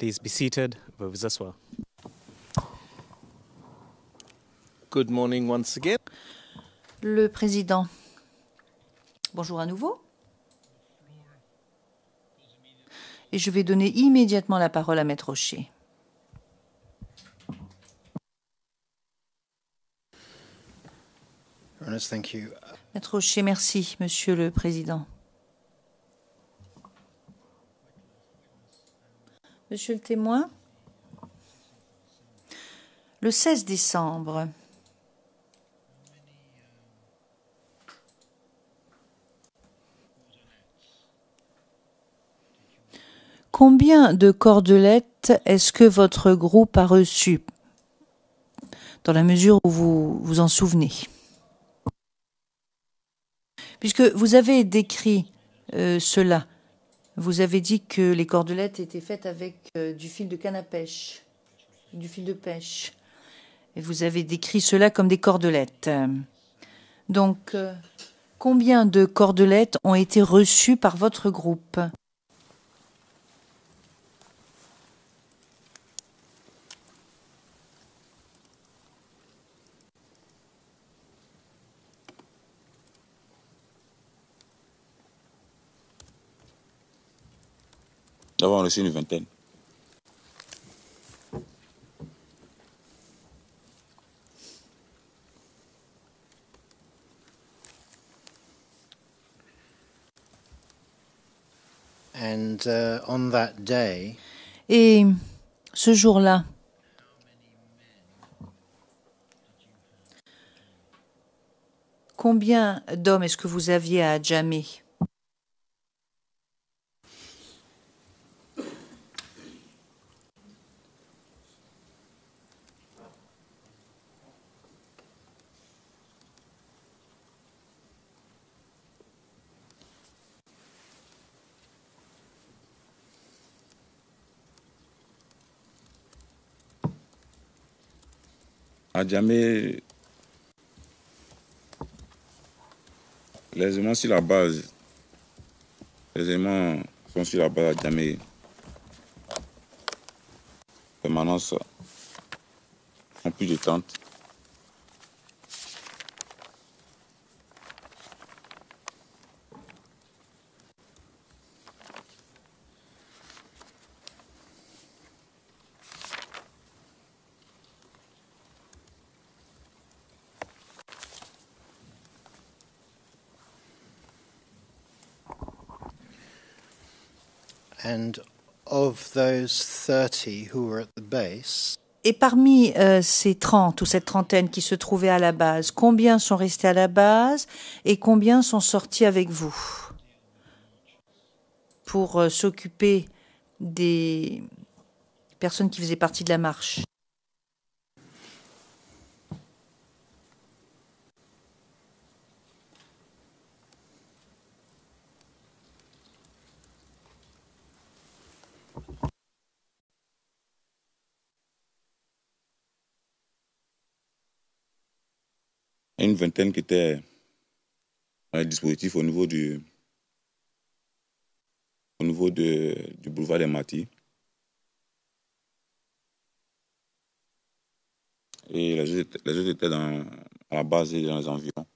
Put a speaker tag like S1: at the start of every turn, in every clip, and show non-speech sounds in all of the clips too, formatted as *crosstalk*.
S1: Please be seated. Veuillez vous asseoir.
S2: Good morning once again.
S3: Le président. Bonjour à nouveau. Et je vais donner immédiatement la parole à Maître Rocher.
S4: Ernest, thank you.
S3: Maître Rocher, merci, Monsieur le Président. Monsieur le témoin, le 16 décembre, combien de cordelettes est-ce que votre groupe a reçu? Dans la mesure où vous vous en souvenez. Puisque vous avez décrit euh, cela, vous avez dit que les cordelettes étaient faites avec euh, du fil de canne à pêche, du fil de pêche. Et vous avez décrit cela comme des cordelettes. Donc, euh, combien de cordelettes ont été reçues par votre groupe?
S5: Nous avons reçu une vingtaine.
S4: And uh, on that day,
S3: Et ce jour-là, combien d'hommes est-ce que vous aviez à Djamé
S5: À Djamé, les éléments sur la base, les éléments sont sur la base à Djamé. Permanence en plus de 30.
S4: and of those 30 who were at the base,
S3: Et parmi euh, ces 30 ou cette trentaine qui se trouvaient à la base, combien sont restés à la base et combien sont sortis avec vous pour euh, s'occuper des personnes qui faisaient partie de la marche?
S5: Une vingtaine qui étaient dans les dispositifs au niveau du, au niveau de- du boulevard des Matis. Et les autres, étaient dans, à la base et dans les environs.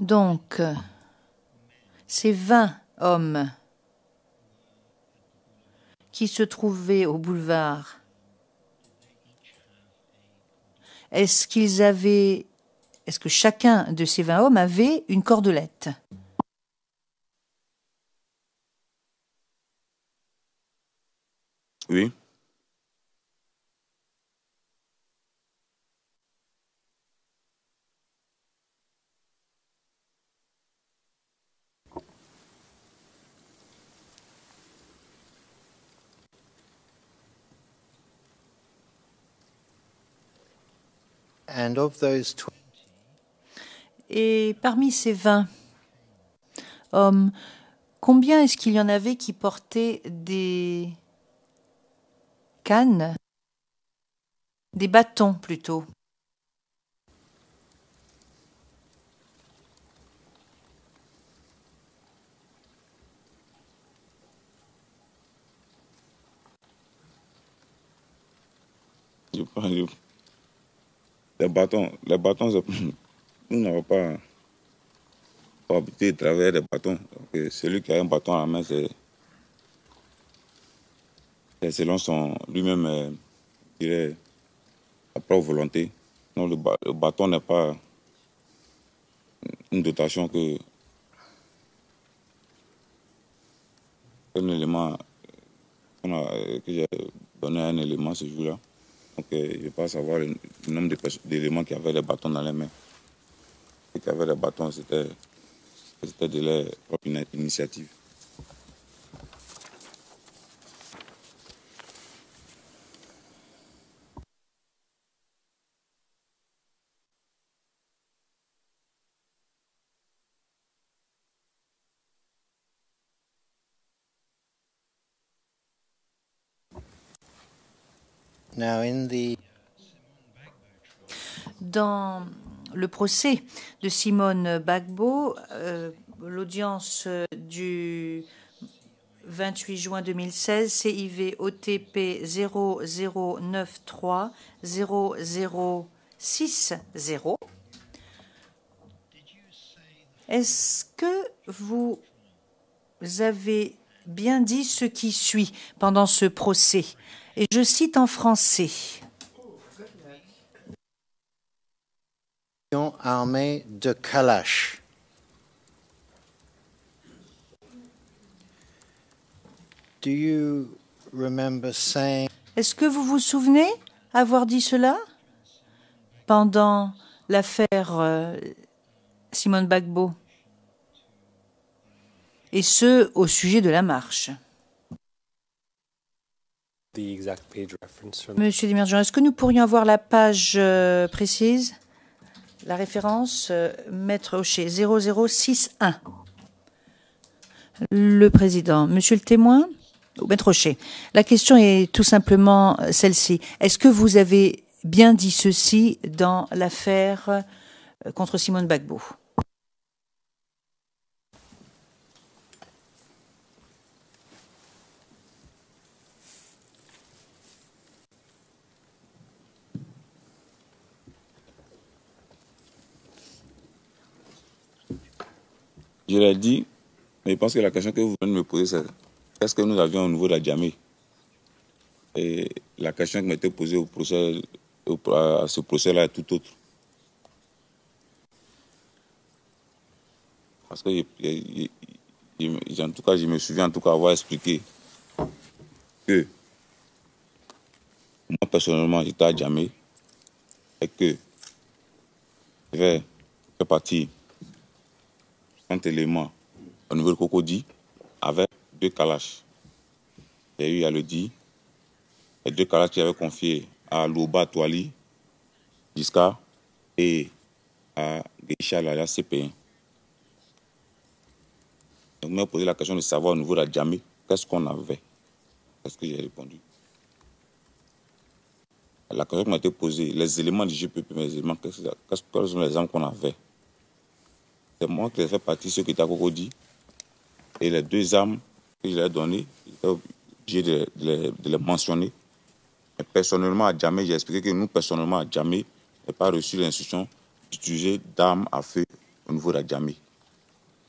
S3: Donc, ces 20 hommes qui se trouvaient au boulevard, est-ce qu'ils avaient, est-ce que chacun de ces 20 hommes avait une cordelette?
S5: Oui.
S3: Et parmi ces 20 hommes, combien est-ce qu'il y en avait qui portaient des cannes? Des bâtons plutôt.
S5: Les bâtons. Les bâtons, *laughs* nous n'avons pas, pas habité de travailler des bâtons. Euh, celui qui a un bâton à la main, c'est selon son lui-même, euh, je dirais, sa propre volonté. Non, le, bâton n'est pas une dotation que un élément a- euh, que j'ai donné à un élément ce jour-là. Donc, euh, je pas savoir le, nombre d'éléments qui avaient les bâtons dans les mains. Ceux qui avaient les bâtons, c'était de leur propre initiative.
S3: Dans le procès de Simone Bagbo, euh, l'audience du 28 juin 2016, CIV OTP 0093 0060. Est-ce que vous avez bien dit ce qui suit pendant ce procès? Et je cite en français.
S4: armée de Kalash. Do you remember saying
S3: Est-ce que vous vous souvenez avoir dit cela pendant l'affaire euh, Simone Bagbo Et ce, au sujet de la marche?
S1: The exact page reference from
S3: Monsieur Desmergeant, est-ce que nous pourrions avoir la page euh, précise? La référence, euh, Maître Hocher, 0061. Le président. Monsieur le témoin? Ou Maître Hocher, la question est tout simplement euh, celle-ci. Est-ce que vous avez bien dit ceci dans l'affaire contre Simone Bagbo?
S5: Je l'ai dit, mais je pense que la question que vous venez de me poser, c'est qu'est-ce que nous avions au niveau de la Djamé? Et la question qui m'était posée au procès, à ce procès-là est tout autre. Parce que, je- en tout cas, je me souviens en tout cas avoir expliqué que moi, personnellement, j'étais à Djamé et que je vais faire partie un élément au niveau de Cocody avec deux calaches. Il y a eu dit, les deux calaches qui avaient confié à Louba Touali, Jiska et à Geisha Lala CP1. Donc, on m'a posé la question de savoir au niveau de la Djamé, qu'est-ce qu'on avait? Qu'est-ce que j'ai répondu? La question qui m'a été posée, les éléments du GPP, quels sont les armes qu'on avait? Moi qui ai fait partie de qui étaient à Cocody. Et les deux armes que je leur ai données, j'étais obligé de, les, mentionner. Mais personnellement, à jamais, j'ai expliqué que nous, personnellement, à jamais, n'avons pas reçu l'instruction d'utiliser d'armes à feu au niveau de la Djamé.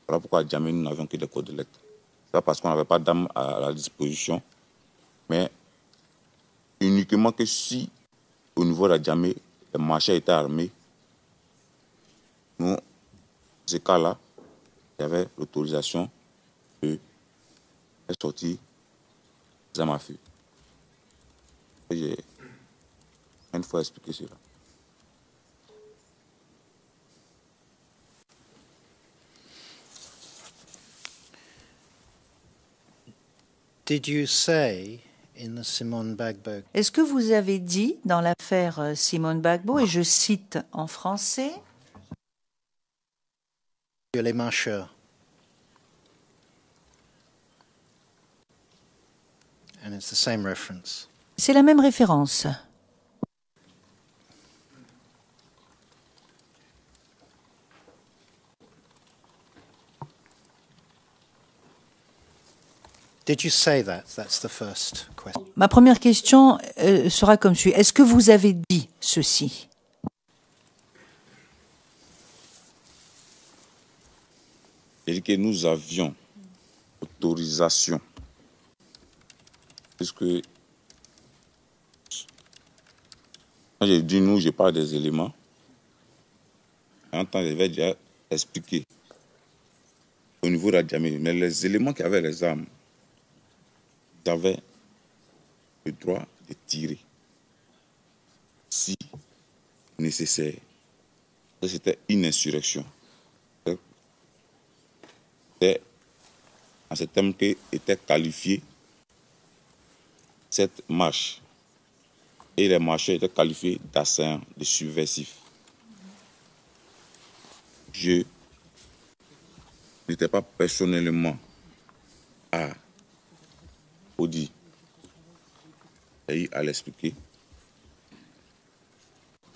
S5: Voilà pourquoi à Djamé, nous n'avions que des codes de lettres. C'est pas parce qu'on n'avait pas d'armes à la disposition, mais uniquement que si, au niveau de la Djamé, les marchés étaient armés, nous, ces cas-là, il y avait l'autorisation de faire sortir des armes à feu. J'ai une fois expliqué cela.
S4: Did you say in the Simone Bagbo?
S3: Est-ce que vous avez dit dans l'affaire euh, Simone Bagbo, et je cite en français,
S4: les marcheurs.
S3: C'est la même référence.
S4: Did you say that? That's the first question.
S3: Ma première question euh, sera comme suit. Est-ce que vous avez dit ceci?
S5: Dit que nous avions autorisation. Puisque quand j'ai dit nous, je parle des éléments. En temps, je vais déjà expliquer au niveau de la diamètre. Mais les éléments qui avaient les armes, ils avaient le droit de tirer si nécessaire. C'était une insurrection. C'était en ce terme que était qualifiée cette marche. Et les marcheurs étaient qualifiés d'assaillants, de subversifs. Je n'étais pas personnellement à Audi et à l'expliquer.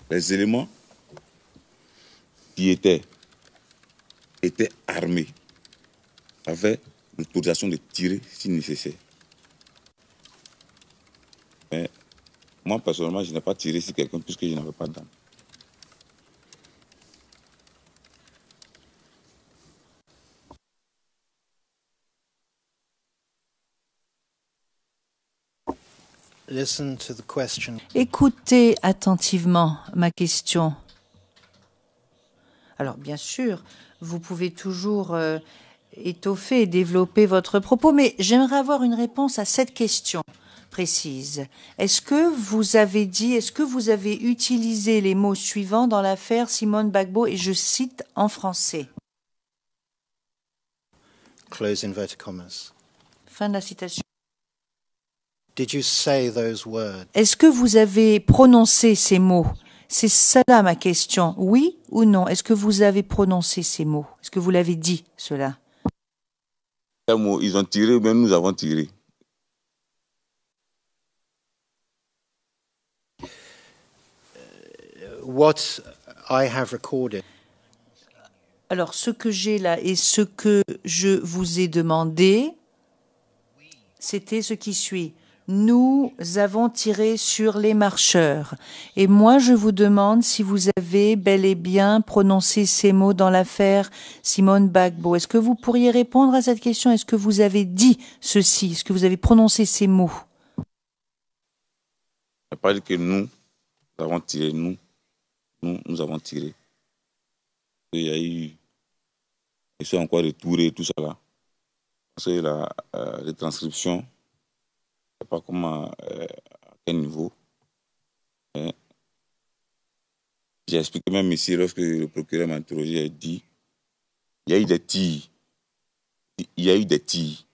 S5: Les éléments qui étaient, étaient armés avaient l'autorisation de tirer si nécessaire. Mais moi, personnellement, je n'ai pas tiré sur quelqu'un puisque je n'avais pas d'arme.
S4: Listen to the question.
S3: Écoutez attentivement ma question. Alors, bien sûr, vous pouvez toujours euh, étoffer et développer votre propos, mais j'aimerais avoir une réponse à cette question précise. Est-ce que vous avez dit, est-ce que vous avez utilisé les mots suivants dans l'affaire Simone Bagbo, et je cite en français?
S4: Close inverted commas.
S3: Fin de la citation.
S4: Did you say those words?
S3: Est-ce que vous avez prononcé ces mots? C'est cela ma question. Oui ou non? Est-ce que vous avez prononcé ces mots? Est-ce que vous l'avez dit, cela?
S5: Ils ont tiré, mais nous avons tiré.
S4: What I have recorded
S3: Alors, ce que j'ai là et ce que je vous ai demandé, c'était ce qui suit. Nous avons tiré sur les marcheurs. Et moi, je vous demande si vous avez bel et bien prononcé ces mots dans l'affaire Simone Bagbo. Est-ce que vous pourriez répondre à cette question? Est-ce que vous avez dit ceci? Est-ce que vous avez prononcé ces mots?
S5: Je pas dit que nous avons tiré, nous. Nous, avons tiré. Il y a eu. Ils sont encore retourés et tout ça là. Parce que la euh, retranscription, sais pas comment, euh, à quel niveau. J'ai expliqué même ici, lorsque le procureur m'a interrogé, il a dit il y a eu des tirs. Il y a eu des tirs.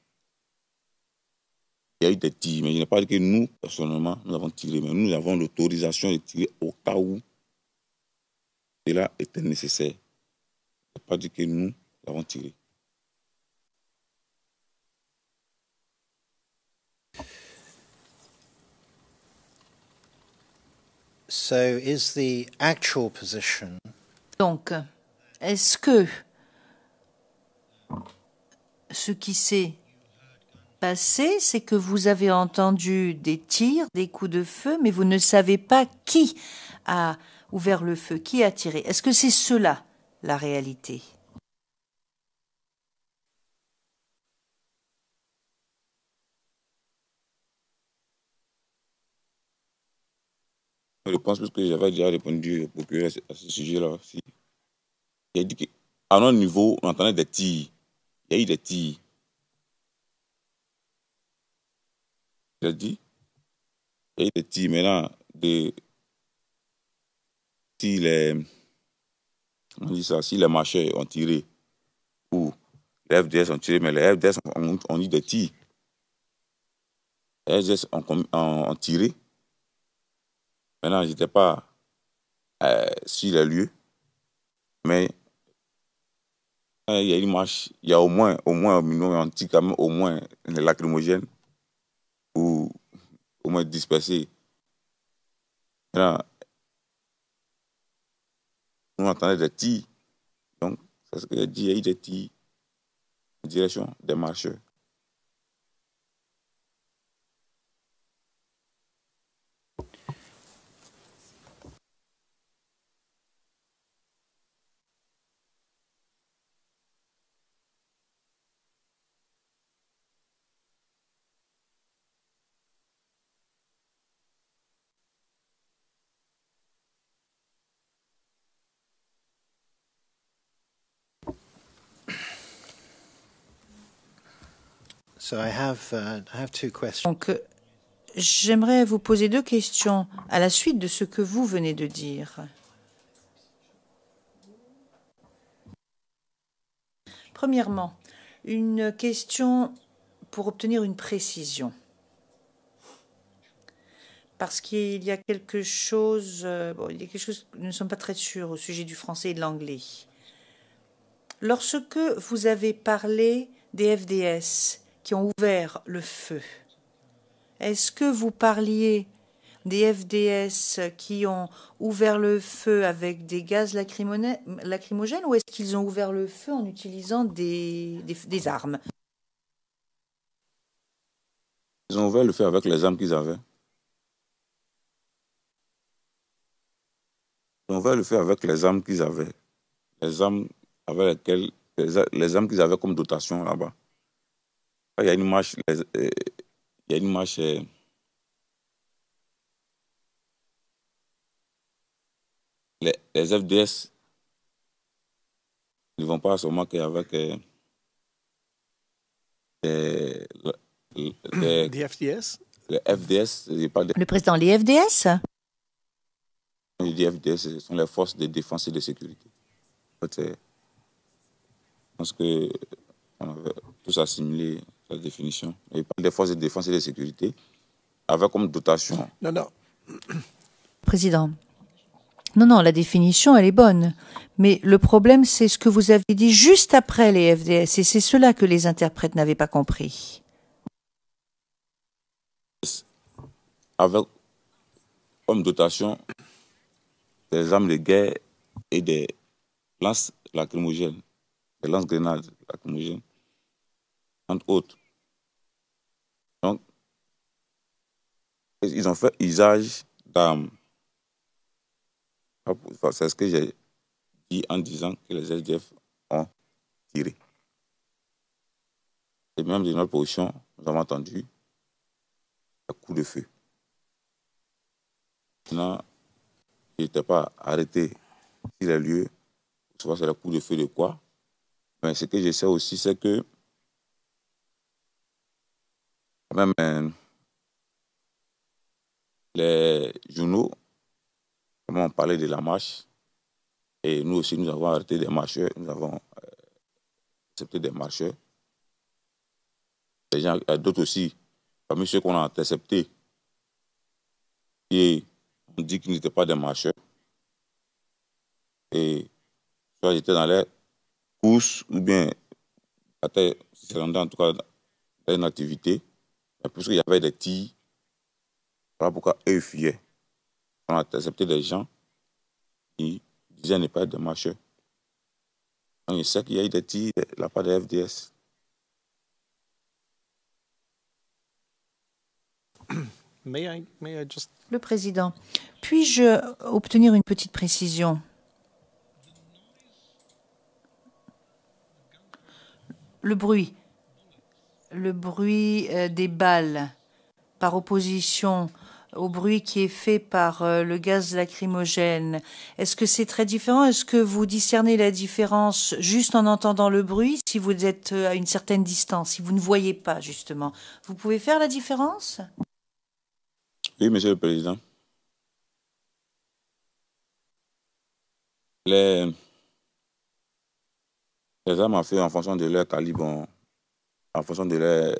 S5: Il y a eu des tirs, mais je n'ai pas dit que nous, personnellement, nous avons tiré, mais nous avons l'autorisation de tirer au cas où cela était nécessaire. Je n'ai pas dit que nous avons tiré.
S4: So, is the actual position
S3: Donc, est-ce que ce qui s'est passé, c'est que vous avez entendu des tirs, des coups de feu, mais vous ne savez pas qui a ouvert le feu, qui a tiré? Est-ce que c'est cela, la réalité?
S5: Je pense que j'avais déjà répondu au procureur à ce sujet-là. Il a dit qu'à notre niveau, on entendait des tirs. Il y a eu des tirs. A dit, il y a eu des tirs maintenant de si les on dit ça, si les marcheurs ont tiré ou les FDS ont tiré, mais les FDS ont, ont eu des tirs. Les FDS ont tiré. Maintenant, je n'étais pas euh, sur les lieux, mais il y a une marche, il y a au moins, au moins, au minimum, on au moins les lacrymogènes ou au moins dispersés. Maintenant, nous entendons des tirs. Donc, c'est ce que j'ai dit, il y a eu des tirs en direction des marcheurs.
S3: Donc, euh, j'aimerais vous poser deux questions à la suite de ce que vous venez de dire. Premièrement, une question pour obtenir une précision. Parce qu'il y a quelque chose, euh, y a quelque chose nous ne sommes pas très sûrs au sujet du français et de l'anglais. Lorsque vous avez parlé des FDS qui ont ouvert le feu, est-ce que vous parliez des FDS qui ont ouvert le feu avec des gaz lacrymogènes ou est-ce qu'ils ont ouvert le feu en utilisant des, armes?
S5: Ils ont ouvert le feu avec les armes qu'ils avaient. Ils ont ouvert le feu avec les armes qu'ils avaient. Les armes avec lesquelles, les armes qu'ils avaient comme dotation là-bas. Il y a une marche, les- euh, il y a une marche. euh, les, les FDS ne vont pas seulement qu'avec euh, les, les-
S2: The FDS?
S5: les FDS, je parle
S3: Le président, les FDS
S5: Je dis FDS, ce sont les forces de défense et de sécurité. En fait, c'est- je pense que on avait tous assimilé la définition. Il parle des forces de défense et de sécurité avec comme dotation
S2: No, no.
S3: Président. Non, non, la définition, elle est bonne. Mais le problème, c'est ce que vous avez dit juste après les FDS. Et c'est cela que les interprètes n'avaient pas compris.
S5: avec comme dotation des armes de guerre et des lances lacrymogènes, des lances-grenades lacrymogènes, entre autres. Donc, ils ont fait usage d'armes. C'est ce que j'ai dit en disant que les SDF ont tiré. Et même de notre position, nous avons entendu un coup de feu. Maintenant, il n'était pas arrêté sur les lieux, soit c'est le coup de feu de quoi? Mais ce que je sais aussi, c'est que même euh, les journaux, comment on parlait de la marche, et nous aussi, nous avons arrêté des marcheurs, nous avons euh, accepté des marcheurs. Gens, a d'autres aussi, parmi ceux qu'on a interceptés, qui on dit qu'ils n'étaient pas des marcheurs. Et soit ils étaient dans les courses, ou bien rendaient en tout cas dans une activité. Puisqu'il y avait des tirs, voilà pourquoi eux fuyaient. On a intercepté des gens qui disaient ne pas être des marcheurs. Donc, je sais qu'il y a eu des tirs de la part des FDS. *coughs*
S2: May I, may I just
S3: Le président, puis-je obtenir une petite précision? Le bruit, le bruit euh, des balles par opposition au bruit qui est fait par euh, le gaz lacrymogène, est-ce que c'est très différent? Est-ce que vous discernez la différence juste en entendant le bruit si vous êtes euh, à une certaine distance, si vous ne voyez pas justement? Vous pouvez faire la différence?
S5: Oui, Monsieur le Président. Les, armes à en fonction de leur calibre, en fonction de leur,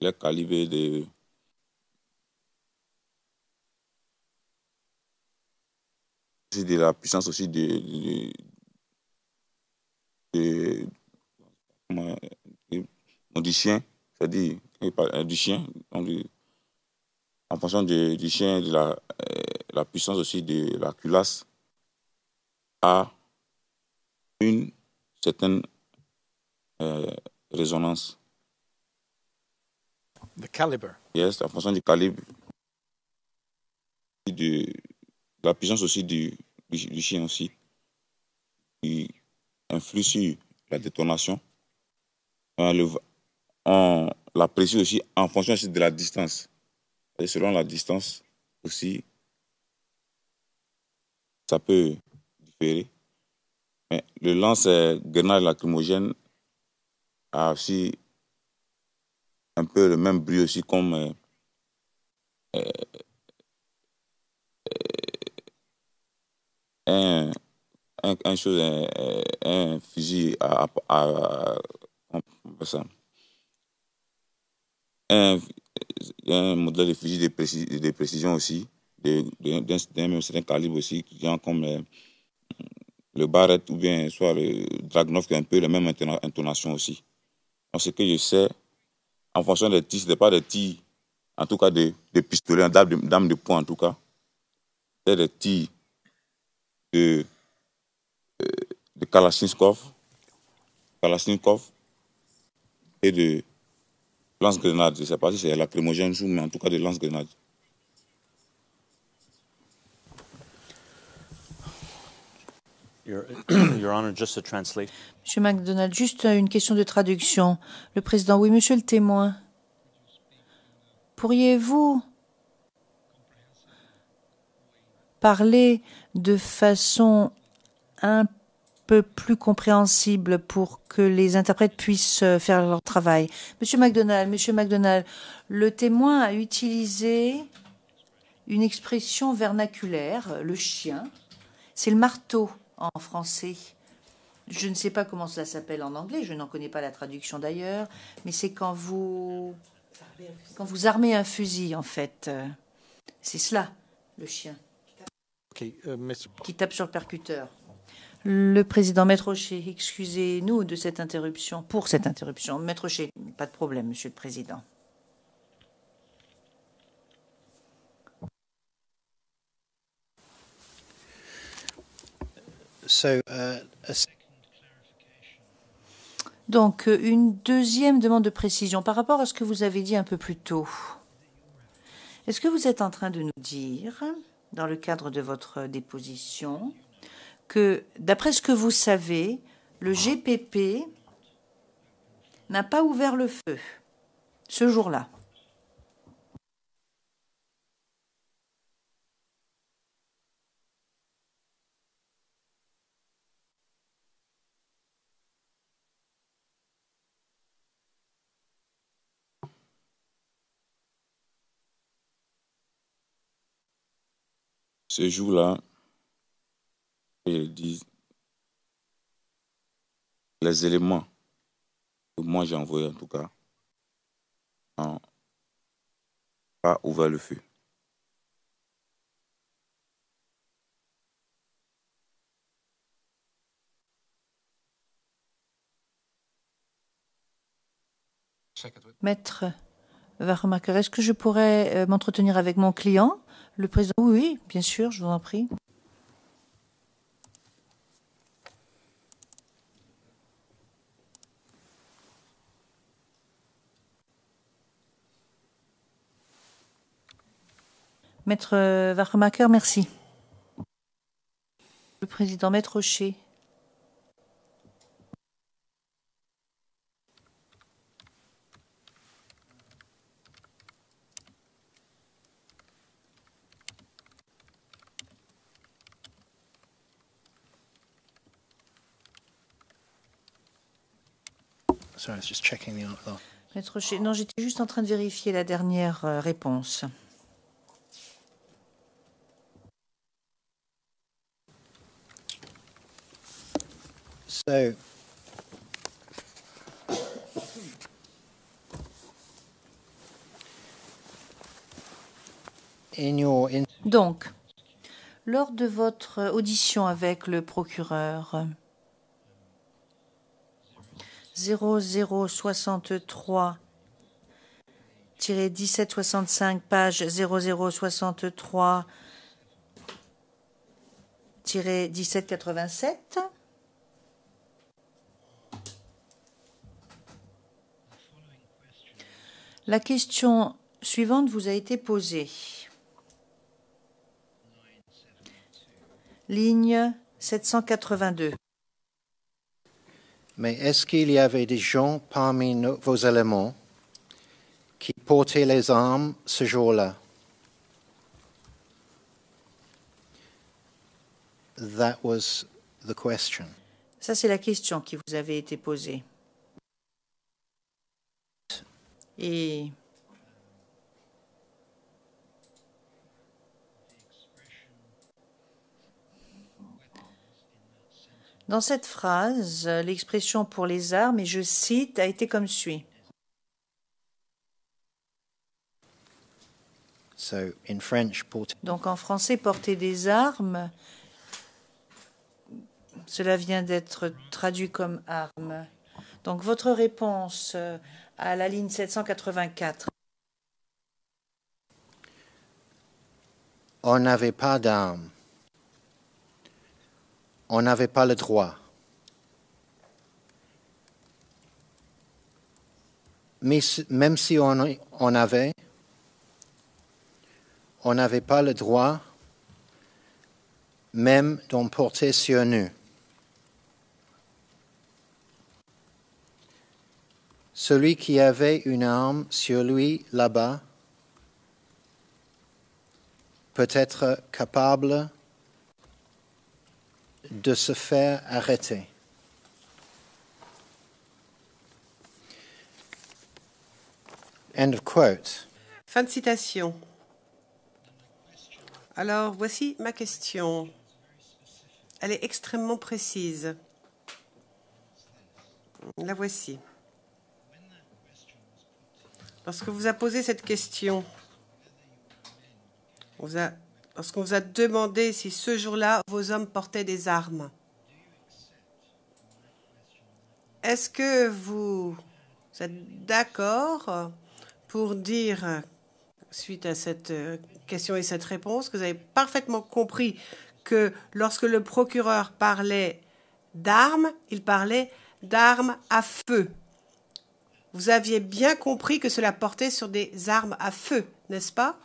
S5: leur calibre de, de la puissance aussi de, comment, euh, du chien, c'est-à-dire euh, du chien, en fonction du chien, de la, euh, la puissance aussi de la culasse, a une certaine euh, résonance.
S2: the caliber.
S5: Yes, en fonction du calibre, de, la puissance aussi du, du, du chien aussi, qui influe sur la détonation. On, le, on l'apprécie aussi en fonction aussi de la distance. Et selon la distance aussi, ça peut différer. Mais le lance-grenade lacrymogène a aussi un peu le même bruit aussi comme euh, euh, un, un, un chose, un, fusil à, ça? Un, modèle de fusil de, de précision aussi, d'un même certain calibre aussi, genre comme euh, le Barrett ou bien soit le Dragunov qui a un peu la même intona- intonation aussi. Ce que je sais, en fonction des tirs, ce n'est pas des tirs, en tout cas de, de pistolet, d'armes de, de poing en tout cas, c'est des tirs de, euh, de Kalachnikov, et de lance-grenade. Je ne sais pas si c'est lacrymogène mais en tout cas de lance-grenade. *clears throat*
S3: Monsieur MacDonald, juste une question de traduction. Le président, oui, monsieur le témoin. Pourriez-vous parler de façon un peu plus compréhensible pour que les interprètes puissent euh, faire leur travail? Monsieur MacDonald, monsieur MacDonald, le témoin a utilisé une expression vernaculaire, le chien. C'est le marteau en français. Je ne sais pas comment cela s'appelle en anglais, je n'en connais pas la traduction d'ailleurs, mais c'est quand vous quand vous armez un fusil en fait. C'est cela, le chien,
S2: euh,
S3: qui tape sur le percuteur. Le président Maître Rocher, excusez-nous de cette interruption, pour cette interruption. Maître Rocher, pas de problème, monsieur le président.
S4: So, uh, a s-
S3: Donc, euh, une deuxième demande de précision par rapport à ce que vous avez dit un peu plus tôt. Est-ce que vous êtes en train de nous dire, dans le cadre de votre déposition, que, d'après ce que vous savez, le GPP n'a pas ouvert le feu ce jour-là?
S5: Ce jour-là, les éléments que moi j'ai envoyés en tout cas, n'ont pas ouvert le feu.
S3: Maître Warmacher, est-ce que je pourrais euh, m'entretenir avec mon client? Le président Oui, bien sûr, je vous en prie. Maître Warmacher, merci. Le président Maître Rocher.
S4: Sorry, I was just checking the the-
S3: Maître non, j'étais juste en train de vérifier la dernière euh, réponse.
S4: So, in your in-
S3: Donc, lors de votre audition avec le procureur 0063 1765 page 0063 1787 La question suivante vous a été posée. Ligne 782.
S4: Mais est-ce qu'il y avait des gens parmi vos éléments qui portaient les armes ce jour-là? That was the question.
S3: Ça, c'est la question qui vous avait été posée. Et dans cette phrase, l'expression pour les armes, et je cite, a été comme suit.
S4: So in French, porter
S3: Donc en français, porter des armes, cela vient d'être traduit comme arme. Donc votre réponse euh, à la ligne 784.
S4: on n'avait pas d'armes. On n'avait pas le droit. Même si on avait, on n'avait pas le droit même d'en porter sur nous. Celui qui avait une arme sur lui là-bas peut être capable de se faire arrêter.
S6: Fin de citation. Alors, voici ma question. Elle est extrêmement précise. La voici. Lorsque vous a posé cette question, on vous a- lorsqu'on vous a demandé si ce jour-là vos hommes portaient des armes, est-ce que vous êtes d'accord pour dire suite à cette euh, question et cette réponse, que vous avez parfaitement compris que lorsque le procureur parlait d'armes, il parlait d'armes à feu. Vous aviez bien compris que cela portait sur des armes à feu, n'est-ce pas?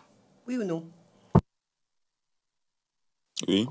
S6: Oui ou non?
S5: Oui.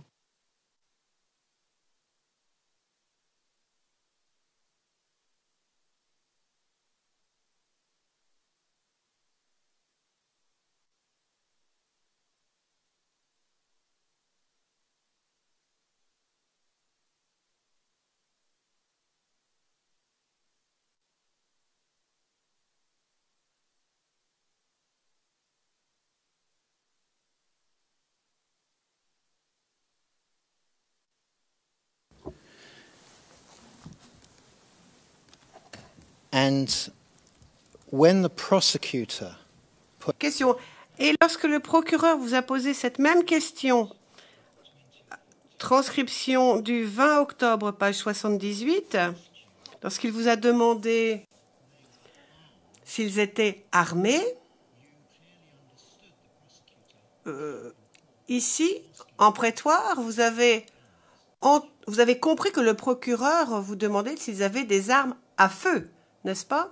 S6: Question. Et lorsque le procureur vous a posé cette même question, transcription du 20 octobre, page 78, lorsqu'il vous a demandé s'ils étaient armés, euh, ici, en prétoire, vous avez, vous avez compris que le procureur vous demandait s'ils avaient des armes à feu, n'est-ce pas?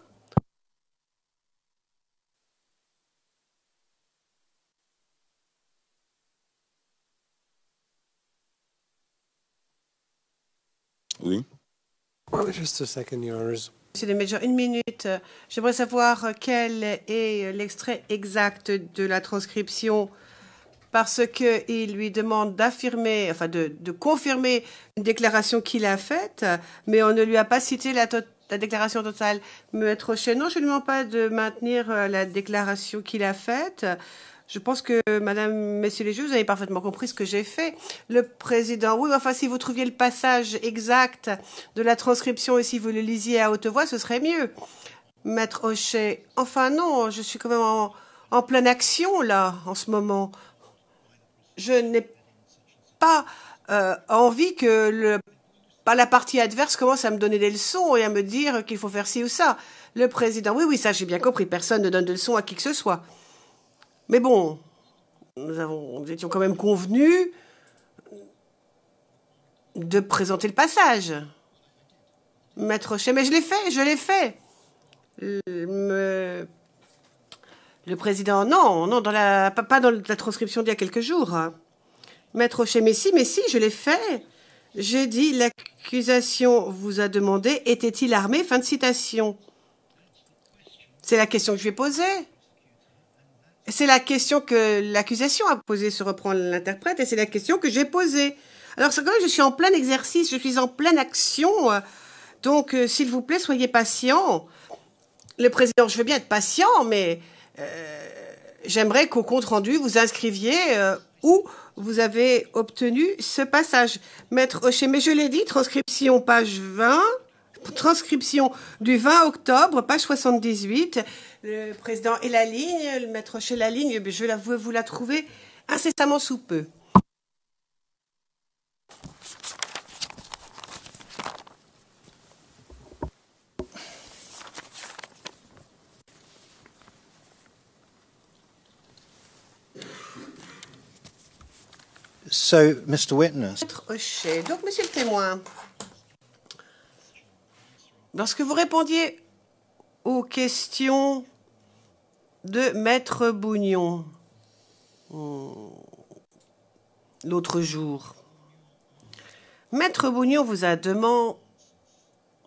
S5: Oui.
S1: Just a second, Your Honors.
S6: Monsieur le Major, une minute. J'aimerais savoir quel est l'extrait exact de la transcription parce qu'il lui demande d'affirmer, enfin de, de confirmer une déclaration qu'il a faite, mais on ne lui a pas cité la, to- la déclaration totale. Maître Rocher, non, je ne demande pas de maintenir euh, la déclaration qu'il a faite. Je pense que, Madame, Messieurs les juges, vous avez parfaitement compris ce que j'ai fait. Le président, oui, enfin, si vous trouviez le passage exact de la transcription et si vous le lisiez à haute voix, ce serait mieux. Maître Hochet, enfin non, je suis quand même en, en pleine action, là, en ce moment. Je n'ai pas euh, envie que le, pas la partie adverse commence à me donner des leçons et à me dire qu'il faut faire ci ou ça. Le président, oui, oui, ça j'ai bien compris, personne ne donne de leçons à qui que ce soit. Mais bon, nous, étions quand même convenus de présenter le passage. Maître Rocher, mais je l'ai fait, je l'ai fait. Le, président, non, non, la, pas, dans la transcription d'il y a quelques jours. Maître Rocher, mais si, mais si, je l'ai fait. J'ai dit, l'accusation vous a demandé, était-il armé? Fin de citation. C'est la question que je ai posée. C'est la question que l'accusation a posée, se reprend l'interprète, et c'est la question que j'ai posée. Alors, c'est je suis en plein exercice, je suis en pleine action. euh, Donc, euh, s'il vous plaît, soyez patient. le président, je veux bien être patient, mais euh, j'aimerais qu'au compte rendu, vous inscriviez où vous avez obtenu ce passage. Maître Hocher, mais je l'ai dit, transcription page 20, transcription du 20 octobre, page 78. Le président et la ligne, le maître Hocher la ligne, je vais vous la trouver incessamment sous peu. Donc, monsieur le témoin, lorsque vous répondiez aux questions de Maître Bougnon hmm, l'autre jour, Maître Bougnon vous a demandé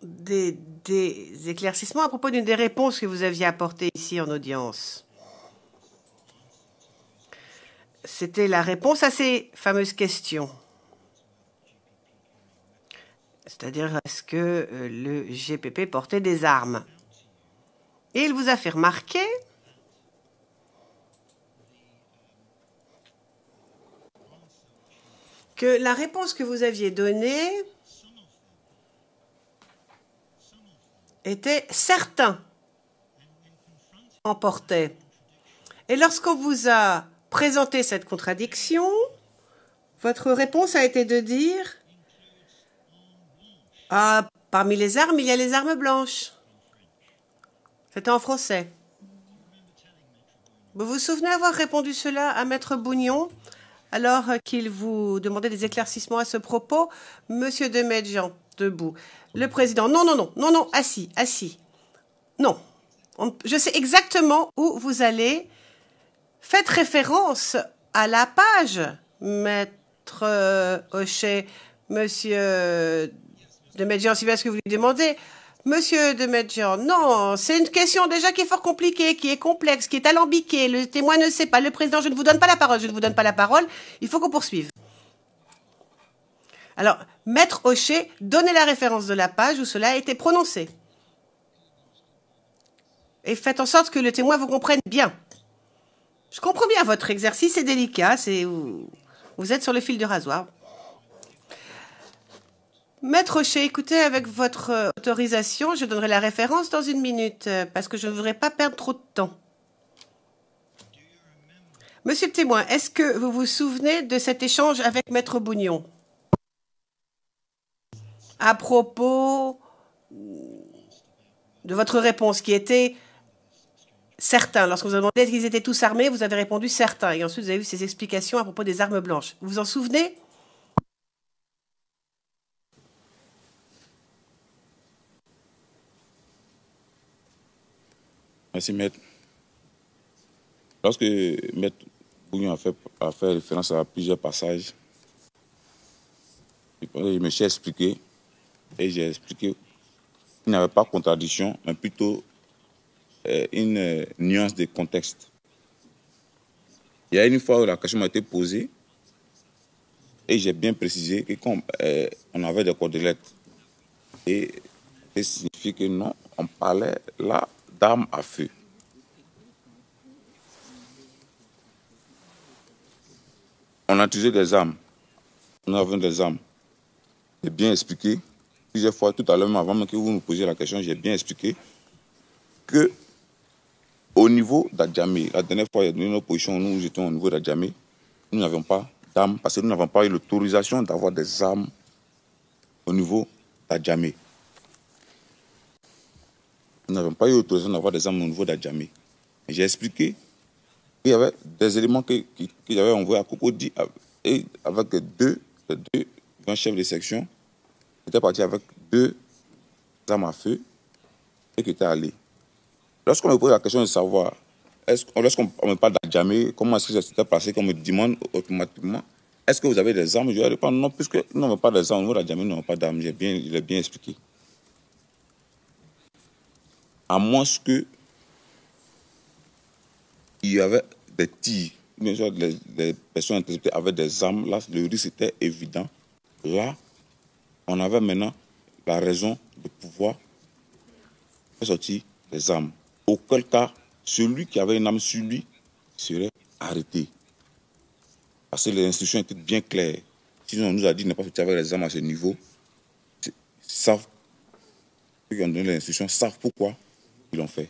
S6: des éclaircissements à propos d'une des réponses que vous aviez apportées ici en audience. C'était la réponse à ces fameuses questions. C'est-à-dire, est-ce que euh, le GPP portait des armes? Et il vous a fait remarquer que la réponse que vous aviez donnée était certain en portait. Et lorsqu'on vous a présenté cette contradiction, votre réponse a été de dire Ah, parmi les armes, il y a les armes blanches. C'était en français. Vous vous souvenez avoir répondu cela à Maître Bougnon alors qu'il vous demandait des éclaircissements à ce propos? Monsieur de Medjean, debout. Le président, non, non, non, non, non, assis, assis. Non. je sais exactement où vous allez Faites référence à la page, maître euh, Hochet, monsieur de Medjian, si bien ce que vous lui demandez. Monsieur de Medjian, non, c'est une question déjà qui est fort compliquée, qui est complexe, qui est alambiquée. Le témoin ne sait pas. Le président, je ne vous donne pas la parole, je ne vous donne pas la parole. Il faut qu'on poursuive. Alors, maître Hochet, donnez la référence de la page où cela a été prononcé. Et faites en sorte que le témoin vous comprenne bien. Je comprends bien votre exercice, c'est délicat, c'est vous êtes sur le fil de rasoir. Maître Rocher, écoutez, avec votre euh, autorisation, je donnerai la référence dans une minute, euh, parce que je ne voudrais pas perdre trop de temps. Monsieur le témoin, est-ce que vous vous souvenez de cet échange avec Maître Bougnon? À propos de votre réponse qui était certains. Lorsque vous avez demandé qu'ils étaient tous armés, vous avez répondu certains. Et ensuite, vous avez eu ces explications à propos des armes blanches. Vous vous en souvenez?
S5: Merci, Maître. Lorsque Maître Bougnon a fait, référence à plusieurs passages, je me suis expliqué et j'ai expliqué qu'il n'y avait pas de contradiction, mais plutôt une euh, nuance de contexte. Il y a une fois où la question m'a été posée et j'ai bien précisé que quand euh, on avait des cordelettes, et ça signifie que non, on parlait là d'armes à feu. On a utilisé des armes. Nous avons des armes. J'ai bien expliqué. Plusieurs fois, tout à l'heure, avant que vous me posiez la question, j'ai bien expliqué que au niveau d'Adjamé, la dernière fois, il y a donné nos positions, nous étions au niveau d'Adjamé, nous n'avions pas d'armes parce que nous n'avons pas eu l'autorisation d'avoir des armes au niveau d'Adjamé. Nous n'avons pas eu l'autorisation d'avoir des armes au niveau d'Adjamé. J'ai expliqué qu'il y avait des éléments qu'il avait envoyés à Cocody et avec deux, deux grands chefs de section qui étaient partis avec deux armes à feu et qui étaient allés. Lorsqu'on me pose la question de savoir, lorsqu'on me parle d'Adjamé, comment est-ce que ça s'était passé, qu'on me demande automatiquement, est-ce que vous avez des armes? Je vais répondre non, puisque nous n'avons pas des armes. Nous, d'Adjamé, nous n'avons pas d'armes. J'ai bien, bien expliqué. À moins que il y avait des tirs, bien sûr, les, personnes interceptées avaient des armes, là, le risque était évident. Là, on avait maintenant la raison de pouvoir sortir les armes. Auquel cas, celui qui avait une arme sur lui serait arrêté. Parce que les instructions étaient bien claires. Sinon, on nous a dit de ne pas sortir avec les armes à ce niveau. Savent, ceux qui ont donné les instructions savent pourquoi ils l'ont fait.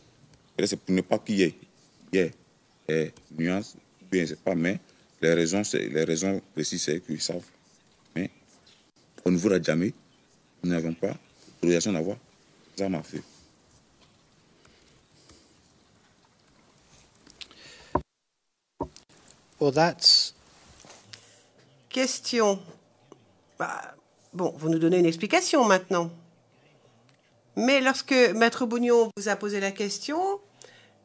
S5: C'est pour ne pas qu'il y ait, il y ait, eh, nuances, bien, c'est pas, mais les raisons, les raisons précises, c'est qu'ils savent. Mais au niveau de la nous n'avons pas l'autorisation d'avoir des armes à feu.
S4: That's
S6: Question. Bah, bon, vous nous donnez une explication maintenant. Mais lorsque Maître Bougnon vous a posé la question,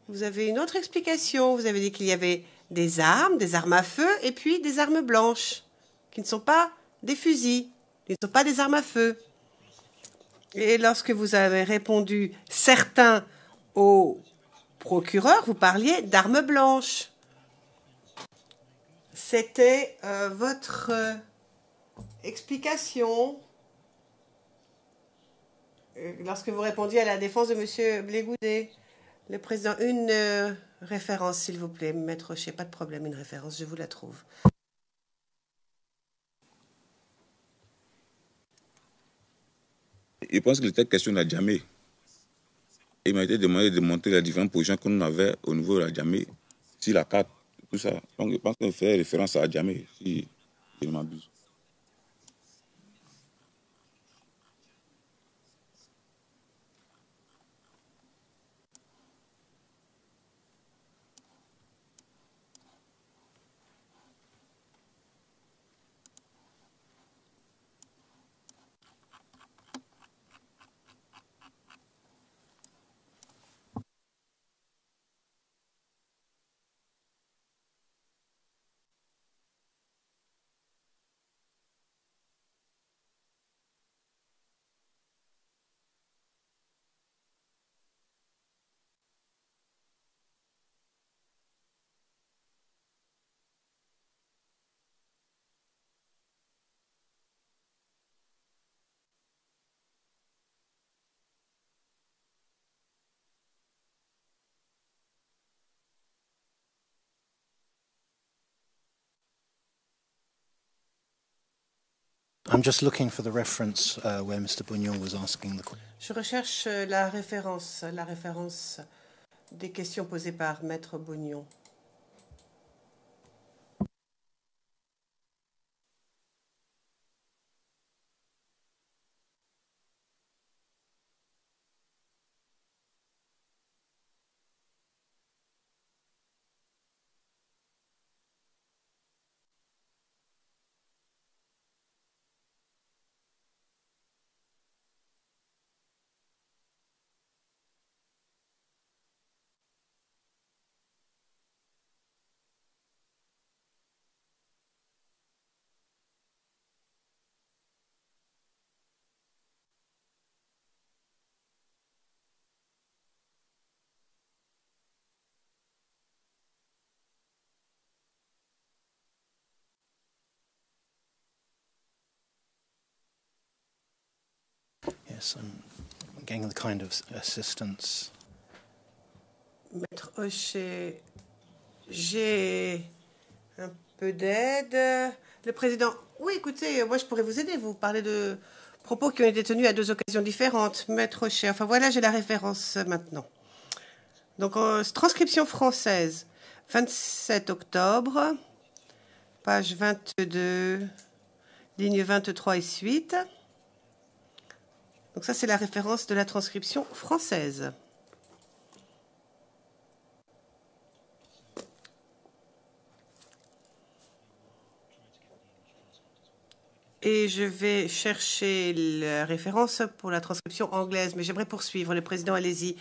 S6: vous avez une autre explication. Vous avez dit qu'il y avait des armes, des armes à feu, et puis des armes blanches, qui ne sont pas des fusils, qui ne sont pas des armes à feu. Et lorsque vous avez répondu certains au procureur, vous parliez d'armes blanches. C'était euh, votre euh, explication euh, lorsque vous répondiez à la défense de M. Blégoudet. Le président, une référence, s'il vous plaît, maître Rocher, pas de problème, une référence, je vous la trouve.
S5: Je pense qu'il était question la Djamé. Il m'a été demandé de montrer les différentes positions qu'on avait au niveau de la Djamé, sur la carte, tout ça. Donc je pense qu'il fait référence à Djamé, si je ne m'abuse.
S4: I'm just looking for the reference uh, where Mr. Bugnon was asking the question.
S6: Je recherche euh, la référence, la référence des questions posées par Maître Bognon.
S4: Yes, I'm getting the kind of
S6: j'ai un peu d'aide. Le président, oui, écoutez, moi je pourrais vous aider. Vous parlez de propos qui ont été tenus à deux occasions différentes. Maître Hocher, enfin voilà, j'ai la référence maintenant. Donc, en transcription française, 27 octobre, page 22, ligne 23 et suite. Donc ça, c'est la référence de la transcription française. Et je vais chercher la référence pour la transcription anglaise, mais j'aimerais poursuivre. Le président, allez-y.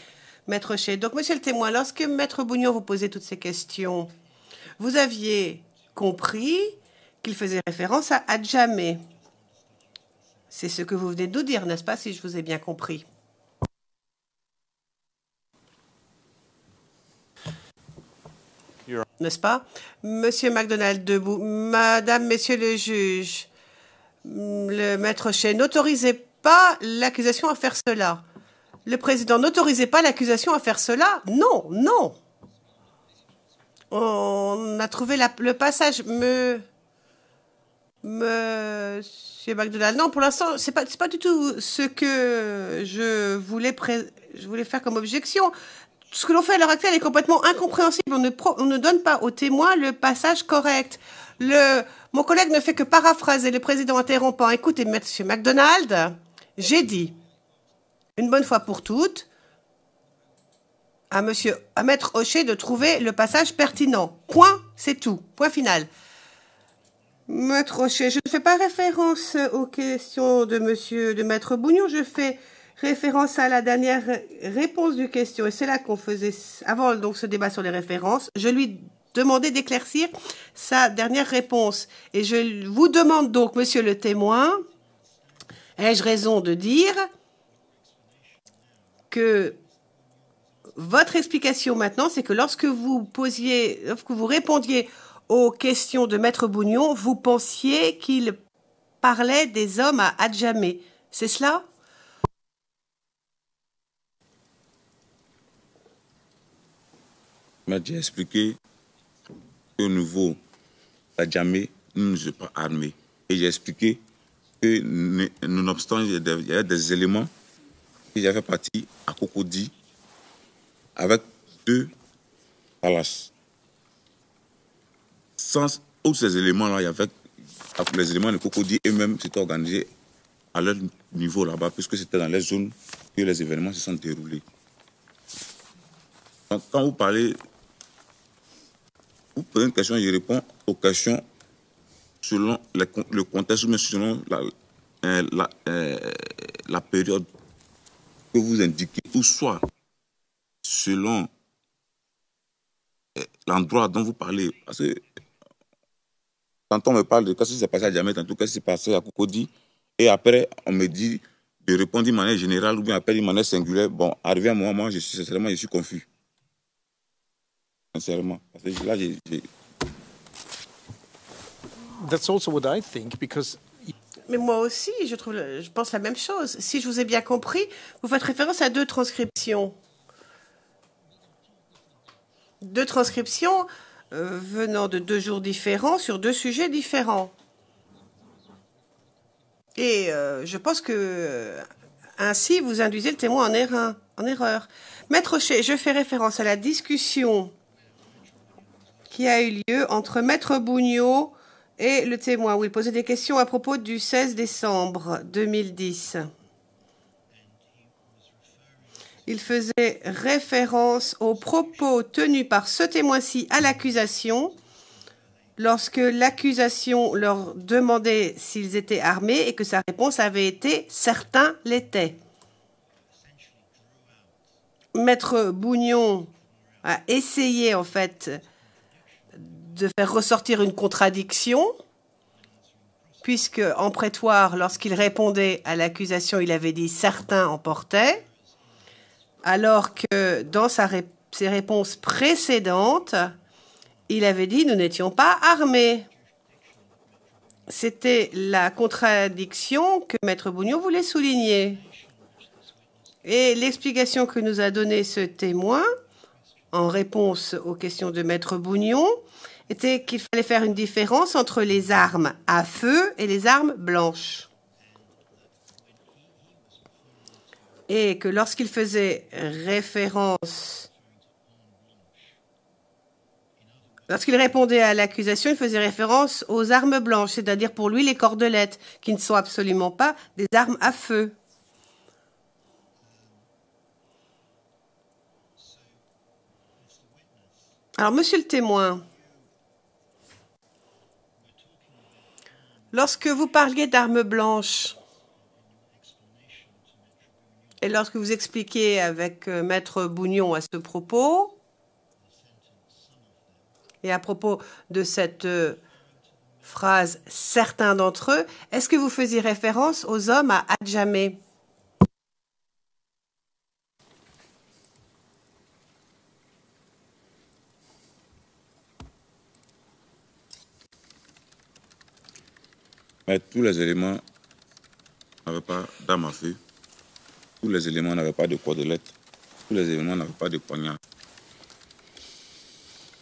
S6: Maître Chez. Donc, monsieur le témoin, lorsque Maître Bougnon vous posait toutes ces questions, vous aviez compris qu'il faisait référence à Adjamé. C'est ce que vous venez de nous dire, n'est-ce pas, si je vous ai bien compris N'est-ce pas? Monsieur MacDonald debout, Madame, Messieurs le juge, le maître Chez, n'autorisez pas l'accusation à faire cela. le président n'autorisait pas l'accusation à faire cela? Non, non. On a trouvé le passage. Me, Monsieur McDonald, non, pour l'instant, c'est pas, pas du tout ce que je voulais, faire comme objection. Ce que l'on fait à l'heure actuelle est complètement incompréhensible. On ne, donne pas aux témoins le passage correct. Mon collègue ne fait que paraphraser le président interrompant. Écoutez, Monsieur McDonald, j'ai dit une bonne fois pour toutes à monsieur, à maître Hocher de trouver le passage pertinent. Point, c'est tout. Point final. Maître Hocher, je ne fais pas référence aux questions de monsieur, de maître Bougnon, je fais référence à la dernière réponse du question, et c'est là qu'on faisait, avant donc ce débat sur les références, je lui demandais d'éclaircir sa dernière réponse. Et je vous demande donc, monsieur le témoin, ai-je raison de dire que votre explication maintenant, c'est que lorsque vous posiez, lorsque vous répondiez aux questions de Maître Bougnon, vous pensiez qu'il parlait des hommes à Adjamé. C'est cela?
S5: M'a déjà expliqué qu'au niveau d'Adjamé, nous ne sommes pas armés. Et j'ai expliqué que, nonobstant, il y a des éléments qui avaient parti à Cocody avec deux palaces. Sans tous ces éléments-là, il y avait les éléments de Cocody eux-mêmes s'étaient organisés à leur niveau là-bas, puisque c'était dans les zones que les événements se sont déroulés. Donc, quand vous parlez, vous posez une question, je réponds aux questions selon le contexte, mais selon la, euh, euh, la période que vous indiquez, ou soit selon euh, l'endroit dont vous parlez. Quand on me parle de ce qui s'est passé à Djamé, tantôt qu'est-ce qui s'est passé à Cocody, et après on me dit de répondre d'une manière générale ou bien après d'une manière singulière, bon, arrivé à un moment, moi, je suis, sincèrement, je suis confus. Sincèrement. Parce que là, j'ai...
S2: That's also what I think, because
S6: mais moi aussi, je, trouve, je pense la même chose. Si je vous ai bien compris, vous faites référence à deux transcriptions. Deux transcriptions euh, venant de deux jours différents sur deux sujets différents. Et euh, je pense que euh, ainsi vous induisez le témoin en erreur. Maître Rocher, je fais référence à la discussion qui a eu lieu entre Maître Bougnot et le témoin, où il posait des questions à propos du 16 décembre 2010. Il faisait référence aux propos tenus par ce témoin-ci à l'accusation lorsque l'accusation leur demandait s'ils étaient armés et que sa réponse avait été certains l'étaient. Maître Bougnon a essayé en fait de faire ressortir une contradiction, puisque en prétoire, lorsqu'il répondait à l'accusation, il avait dit certains emportaient, alors que dans ses réponses précédentes, il avait dit nous n'étions pas armés. C'était la contradiction que Maître Bougnon voulait souligner. Et l'explication que nous a donnée ce témoin, en réponse aux questions de Maître Bougnon, était qu'il fallait faire une différence entre les armes à feu et les armes blanches. Et que lorsqu'il faisait référence, lorsqu'il répondait à l'accusation, il faisait référence aux armes blanches, c'est-à-dire pour lui les cordelettes, qui ne sont absolument pas des armes à feu. Alors, monsieur le témoin, Lorsque vous parliez d'armes blanches, et lorsque vous expliquiez avec euh, Maître Bougnon à ce propos, et à propos de cette euh, phrase certains d'entre eux, est-ce que vous faisiez référence aux hommes à Adjamé?
S5: Tous les éléments n'avaient pas d'armes à feu tous les éléments n'avaient pas de cordelette, tous les éléments n'avaient pas de poignard.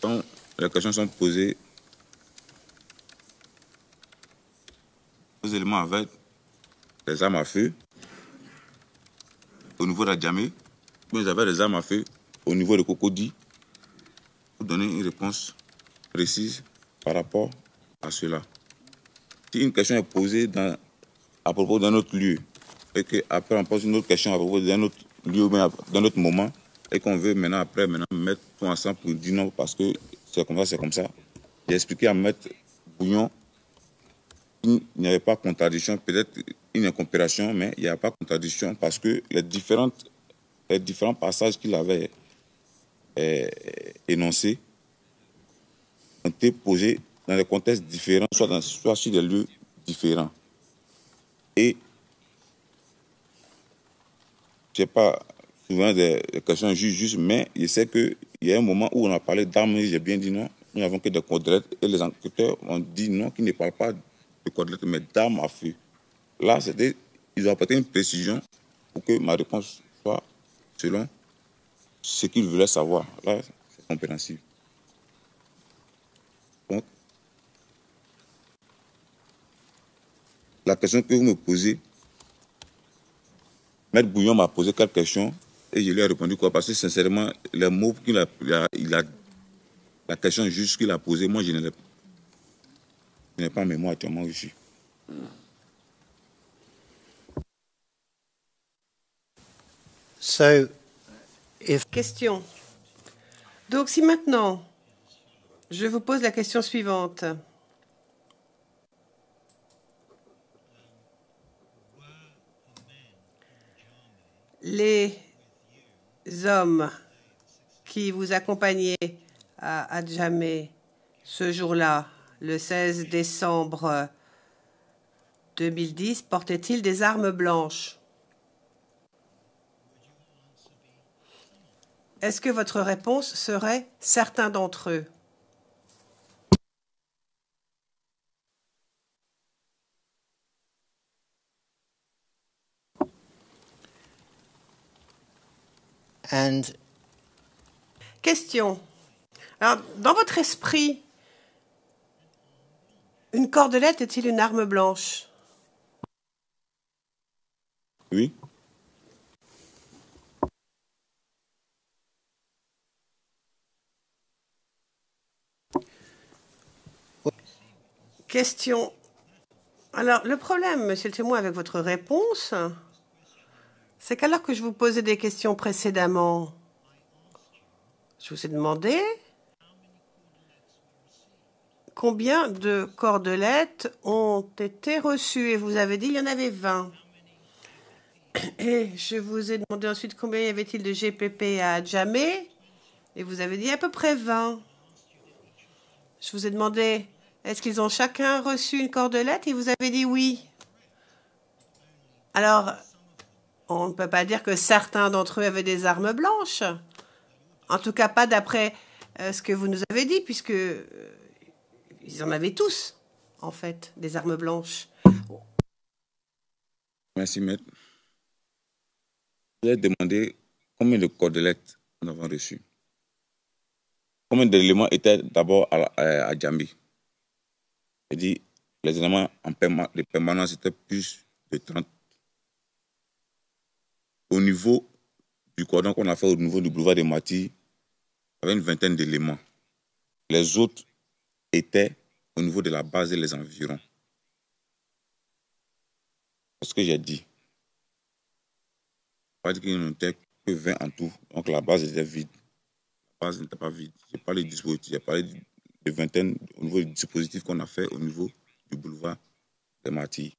S5: Quand les questions sont posées, les éléments avaient des armes à feu au niveau de la Djamé, mais ils avaient des armes à feu au niveau de Cocody pour donner une réponse précise par rapport à cela. Si une question est posée à propos d'un autre lieu, et qu'après on pose une autre question à propos d'un autre lieu, d'un autre moment, et qu'on veut maintenant, après, maintenant, mettre tout ensemble pour dire non, parce que c'est comme ça, c'est comme ça. J'ai expliqué à mettre Bouillon, il n'y avait pas contradiction, peut-être une incompréhension, mais il n'y a pas contradiction parce que les, différentes, les différents passages qu'il avait eh, énoncés ont été posés dans des contextes différents, soit, dans, soit sur des lieux différents. Et je sais pas souvent des, questions juste, mais je sais qu'il y a un moment où on a parlé d'armes, j'ai bien dit non, nous n'avons que des quadrettes, et les enquêteurs ont dit non, qu'ils ne parlent pas de quadrettes, mais d'armes à feu. Là, c'était, ils ont apporté une précision pour que ma réponse soit selon ce qu'ils voulaient savoir. Là, c'est compréhensible. Donc, la question que vous me posez, Maître Bouillon m'a posé quelques questions et je lui ai répondu quoi? Parce que sincèrement, les mots qu'il a, il a, la question juste qu'il a posée, moi je n'ai pas en mémoire actuellement ici.
S4: So, if
S6: Question. Donc si maintenant, je vous pose la question suivante. Les hommes qui vous accompagnaient à Adjamé ce jour-là, le 16 décembre 2010, portaient-ils des armes blanches? Est-ce que votre réponse serait certains d'entre eux?
S4: And
S6: Question. Alors, dans votre esprit, une cordelette est-il une arme blanche?
S5: Oui
S6: Question. Alors, le problème, monsieur le témoin, avec votre réponse, c'est qu'alors que je vous posais des questions précédemment, je vous ai demandé combien de cordelettes ont été reçues et vous avez dit il y en avait 20. *clears throat* Et je vous ai demandé ensuite combien y avait-il de GPP à Djamé et vous avez dit à peu près 20. Je vous ai demandé est-ce qu'ils ont chacun reçu une cordelette et vous avez dit oui. Alors, on ne peut pas dire que certains d'entre eux avaient des armes blanches. En tout cas, pas d'après euh, ce que vous nous avez dit, puisque euh, ils en avaient tous, en fait, des armes blanches.
S5: Merci, maître. Je vais demander combien de cordelettes nous avons reçues. Combien d'éléments étaient d'abord à, à, à Djambi? Dit les éléments en de permanence étaient plus de 30. Au niveau du cordon qu'on a fait au niveau du boulevard des y avait une vingtaine d'éléments. Les autres étaient au niveau de la base et les environs. Ce que j'ai dit. Pas dit qu'il n'était que 20 en tout. Donc la base était vide. La base n'était pas vide. J'ai parlé du dispositif. J'ai parlé de vingtaine au niveau du dispositif qu'on a fait au niveau du boulevard des Matis.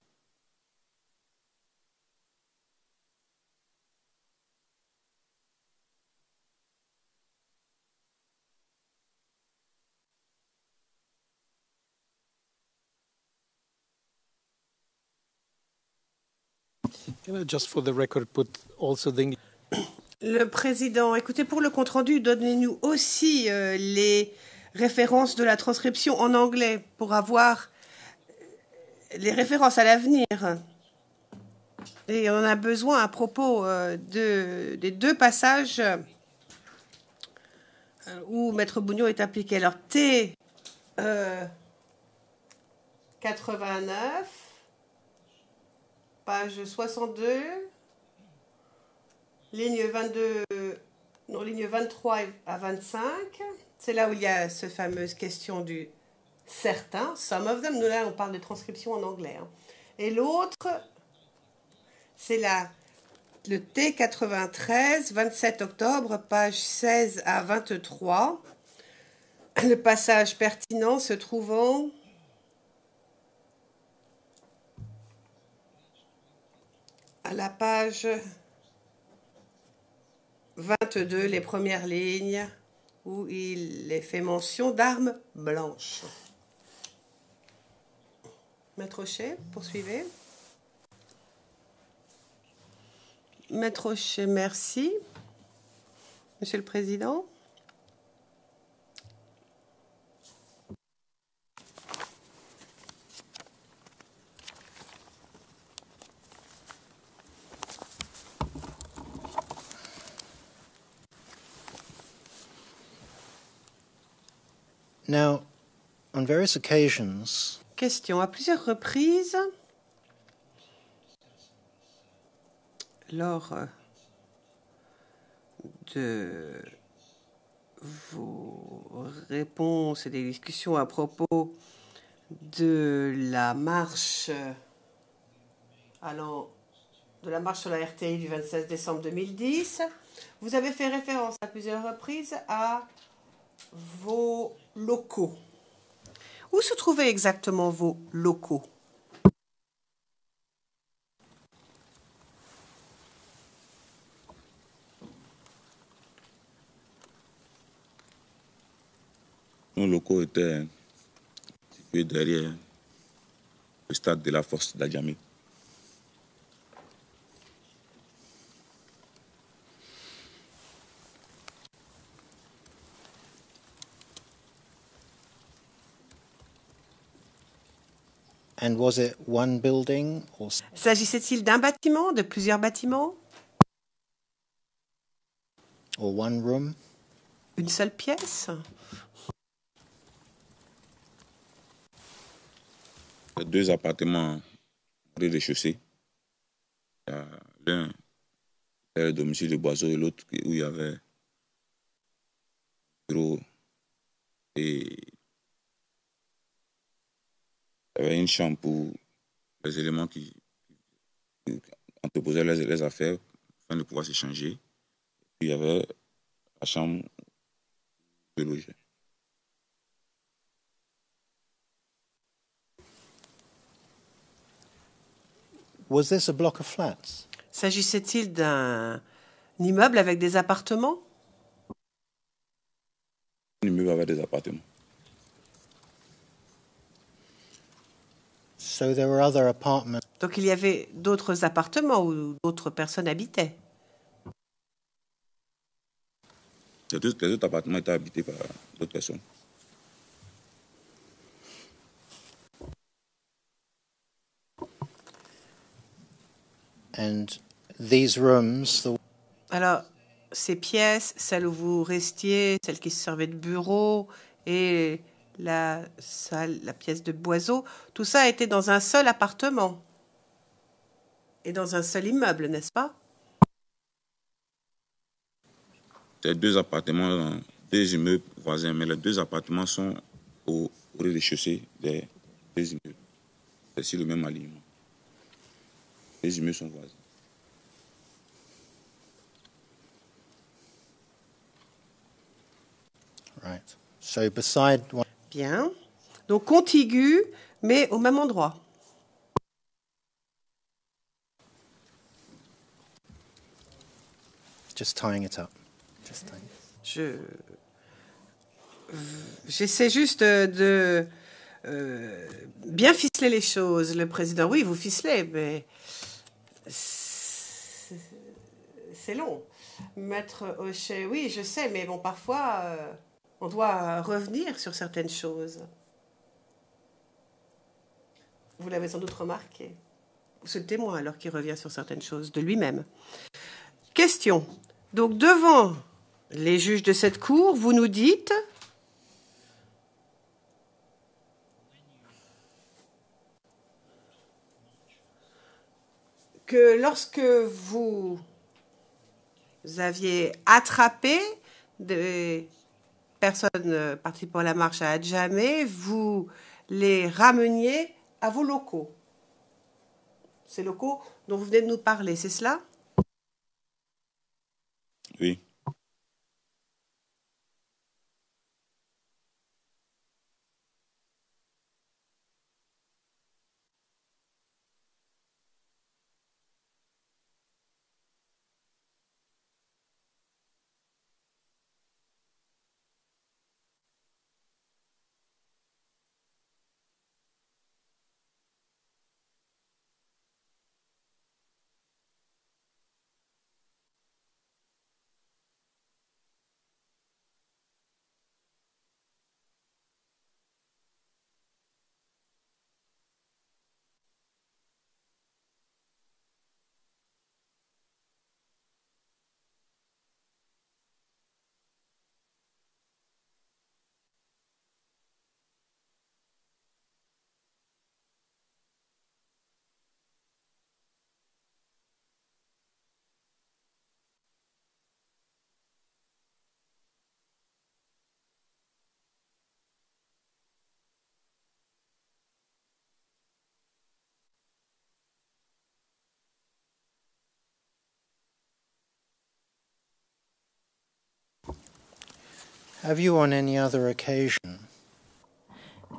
S2: Can I just for the record put also the
S6: Le président, écoutez, pour le compte-rendu, donnez-nous aussi euh, les références de la transcription en anglais pour avoir les références à l'avenir. Et on a besoin à propos euh, de, des deux passages euh, où Maître Bougnon est appliqué. Alors, T euh, 89, page 62, ligne 22, non, ligne 23 à 25. C'est là où il y a cette fameuse question du certain, some of them. Nous, là, on parle de transcription en anglais. hein. Et l'autre, c'est la, le T93, 27 octobre, page 16 à 23. Le passage pertinent se trouvant la page 22, les premières lignes, où il est fait mention d'armes blanches. Maître Rocher, poursuivez. Maître Rocher, merci. Monsieur le Président.
S4: Now, on various occasions,
S6: Question. À plusieurs reprises, lors de vos réponses et des discussions à propos de la marche allant de la marche sur la RTI du 26 décembre 2010, vous avez fait référence à plusieurs reprises à vos locaux. Où se trouvaient exactement vos locaux?
S5: Nos locaux étaient derrière le stade de la force d'Adjamé.
S4: and was it one building or s-
S6: S'agissait-il d'un bâtiment, de plusieurs bâtiments,
S4: or one room?
S6: une seule pièce?
S5: Deux appartements au rez-de-chaussée. L'un est le domicile de Boiseau et l'autre où il y avait bureau et avait une chambre pour les éléments qui, entreposaient les, les affaires afin de pouvoir s'échanger. Puis il y avait la chambre de loger.
S4: Was this a block of flats?
S6: S'agissait-il d'un immeuble avec des appartements?
S5: Un immeuble avec des appartements.
S6: Donc il y avait d'autres appartements où d'autres personnes habitaient.
S5: Les autres appartements étaient habités par d'autres personnes.
S4: and these rooms, the
S6: Alors, ces pièces, celles où vous restiez, celles qui servaient de bureau et la salle, la pièce de boiseau, tout ça était dans un seul appartement et dans un seul immeuble, n'est-ce pas?
S5: C'est deux appartements, dans deux immeubles voisins, mais les deux appartements sont au, au rez-de-chaussée des deux immeubles. C'est sur le même alignement. Les immeubles sont voisins.
S4: right. So beside one,
S6: Bien. Donc contigu, mais au même endroit.
S4: just tying it up. Just tying.
S6: Je j'essaie juste de, de, euh, bien ficeler les choses. Le président, oui, vous ficelez, mais c'est c'est long. Maître Hochet, oui, je sais, mais bon, parfois, euh, on doit revenir sur certaines choses. Vous l'avez sans doute remarqué. c'est le témoin alors qui revient sur certaines choses de lui-même. Question. Donc devant les juges de cette cour, vous nous dites que lorsque vous aviez attrapé des personnes participant à la marche à Adjamé, vous les rameniez à vos locaux. Ces locaux dont vous venez de nous parler, c'est cela?
S5: Oui.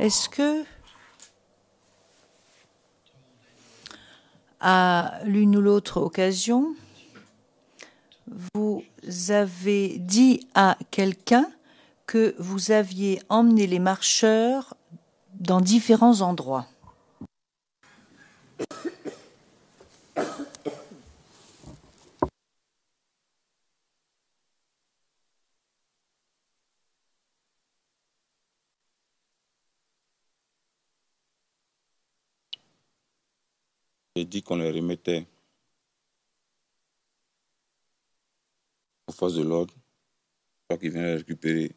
S3: Est-ce que à l'une ou l'autre occasion, vous avez dit à quelqu'un que vous aviez emmené les marcheurs dans différents endroits?
S5: J'ai dit qu'on les remettait aux forces de l'ordre, soit qu'ils venaient les récupérer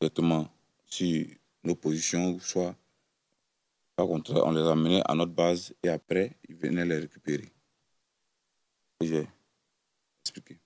S5: directement sur nos positions, soit par contre, on les amenait à notre base et après, ils venaient les récupérer. J'ai expliqué.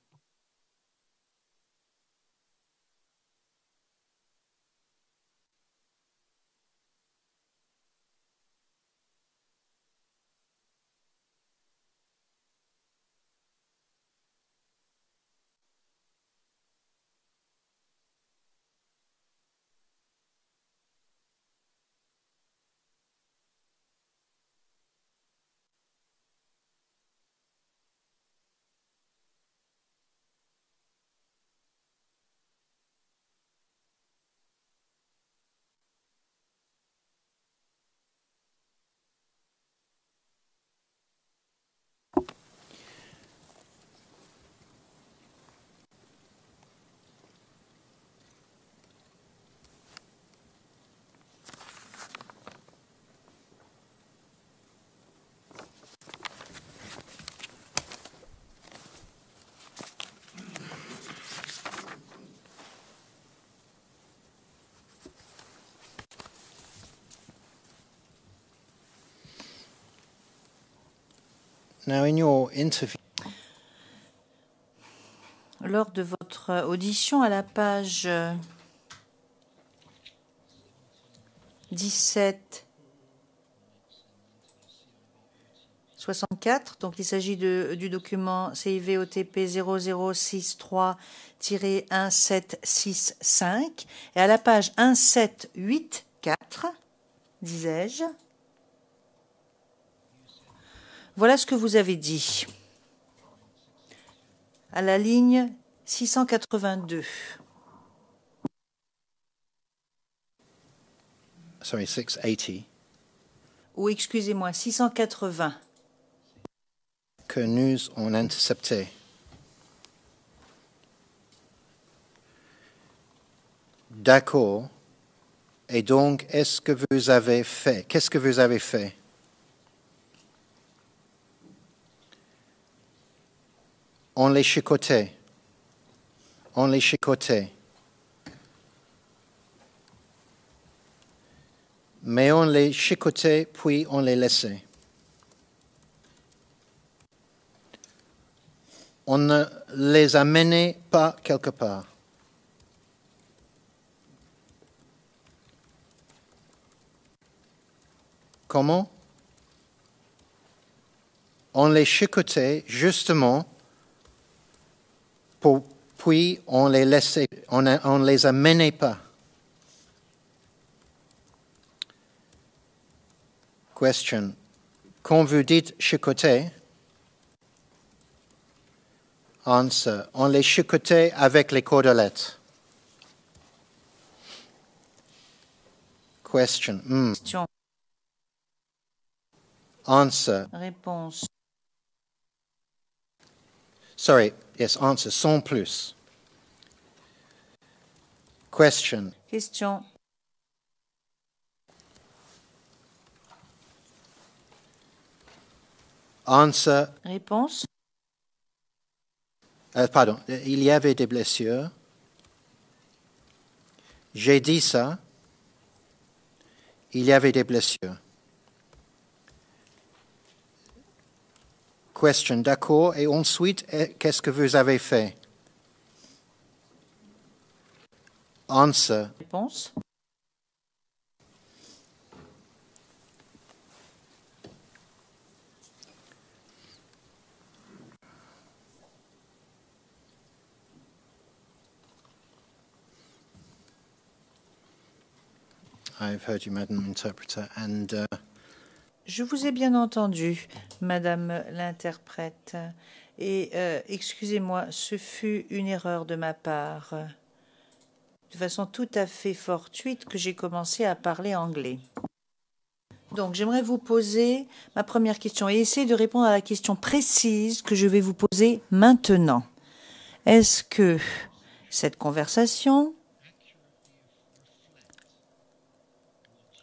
S4: Now, in your interview,
S3: lors de votre audition à la page 17 64, donc il s'agit du document CIVOTP 0063-1765, et à la page 1784, disais-je, voilà ce que vous avez dit. À la ligne 682.
S4: sorry, 680,
S3: Ou excusez-moi, 680.
S4: que nous on intercepté. D'accord. Et donc, est-ce que vous avez fait Qu'est-ce que vous avez fait? On les chicotait. On les chicotait. Mais on les chicotait puis on les laissait. On ne les amenait pas quelque part. Comment? On les chicotait justement, pour, puis on les laissait, on les amenait pas. Question. Quand vous dites chicoter, answer. On les chicotait avec les cordelettes. Question. Hmm.
S3: Question.
S4: Answer.
S3: Réponse.
S4: Sorry, yes, answer. Sans plus. Question.
S3: Question.
S4: Answer.
S3: Réponse.
S4: Euh, pardon, il y avait des blessures. J'ai dit ça. Il y avait des blessures. Question, d'accord. Et ensuite, eh, qu'est-ce que vous avez fait? Answer.
S3: Réponse.
S4: I've heard you, Madam Interpreter, and uh,
S3: Je vous ai bien entendu, Madame l'interprète. Et euh, excusez-moi, ce fut une erreur de ma part. De façon tout à fait fortuite que j'ai commencé à parler anglais. Donc j'aimerais vous poser ma première question et essayer de répondre à la question précise que je vais vous poser maintenant. Est-ce que cette conversation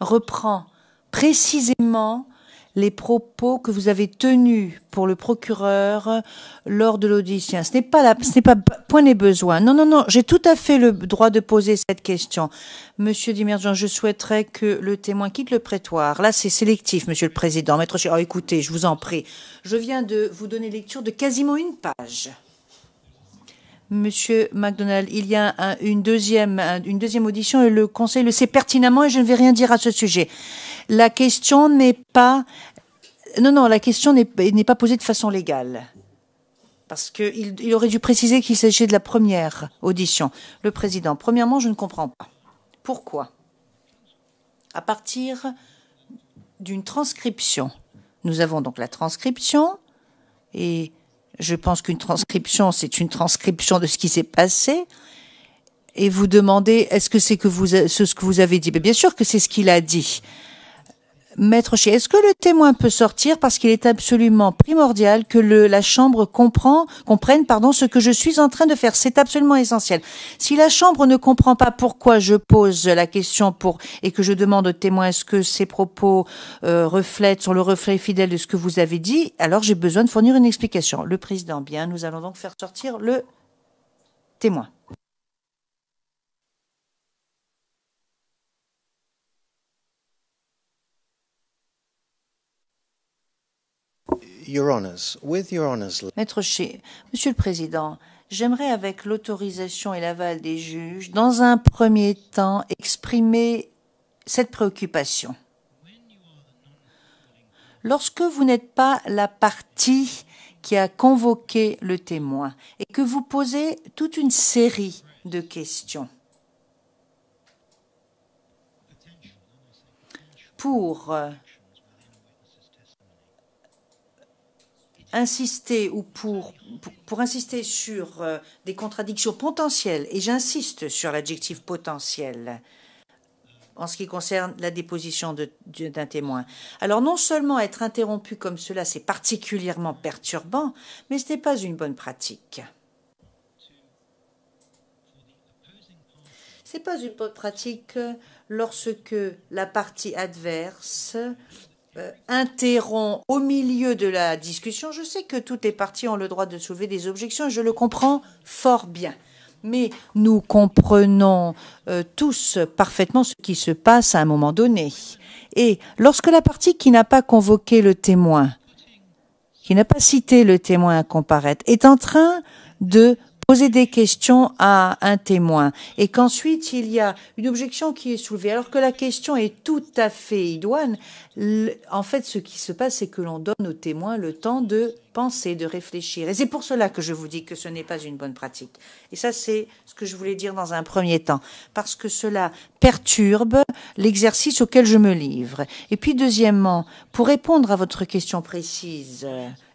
S3: reprend précisément les propos que vous avez tenus pour le procureur lors de l'audition. Ce n'est pas là, ce n'est pas point n'est besoin. Non, non, non, j'ai tout à fait le droit de poser cette question. Monsieur Dimergent, je souhaiterais que le témoin quitte le prétoire. Là, c'est sélectif, Monsieur le Président. Maître, oh, écoutez, je vous en prie. Je viens de vous donner lecture de quasiment une page. Monsieur MacDonald, il y a un, une, deuxième, audition et le Conseil le sait pertinemment et je ne vais rien dire à ce sujet. La question n'est pas. Non, non, la question n'est pas posée de façon légale. Parce qu'il il aurait dû préciser qu'il s'agissait de la première audition. Le Président, premièrement, je ne comprends pas. Pourquoi? À partir d'une transcription. Nous avons donc la transcription et je pense qu'une transcription, c'est une transcription de ce qui s'est passé. Et vous demandez, est-ce que c'est que vous, ce que vous avez dit? Mais Bien sûr que c'est ce qu'il a dit. Maître est-ce que le témoin peut sortir parce qu'il est absolument primordial que le, la Chambre comprend, comprenne ce que je suis en train de faire? C'est absolument essentiel. Si la Chambre ne comprend pas pourquoi je pose la question pour et que je demande au témoin est-ce que ces propos euh, reflètent, sont le reflet fidèle de ce que vous avez dit, alors j'ai besoin de fournir une explication. Le Président, bien, nous allons donc faire sortir le témoin. Monsieur le Président, j'aimerais, avec l'autorisation et l'aval des juges, dans un premier temps, exprimer cette préoccupation. Lorsque vous n'êtes pas la partie qui a convoqué le témoin et que vous posez toute une série de questions pour insister ou pour, pour, insister sur euh, des contradictions potentielles, et j'insiste sur l'adjectif potentiel en ce qui concerne la déposition d'un témoin. Alors non seulement être interrompu comme cela, c'est particulièrement perturbant, mais ce n'est pas une bonne pratique. C'est pas une bonne pratique lorsque la partie adverse euh, interrompt au milieu de la discussion, je sais que toutes les parties ont le droit de soulever des objections, je le comprends fort bien. Mais nous comprenons euh, tous parfaitement ce qui se passe à un moment donné. Et lorsque la partie qui n'a pas convoqué le témoin, qui n'a pas cité le témoin à comparaître, est en train de poser des questions à un témoin et qu'ensuite il y a une objection qui est soulevée alors que la question est tout à fait idoine, en fait ce qui se passe c'est que l'on donne au témoin le temps de penser, de réfléchir. Et c'est pour cela que je vous dis que ce n'est pas une bonne pratique. Et ça c'est ce que je voulais dire dans un premier temps, parce que cela perturbe l'exercice auquel je me livre. Et puis deuxièmement, pour répondre à votre question précise,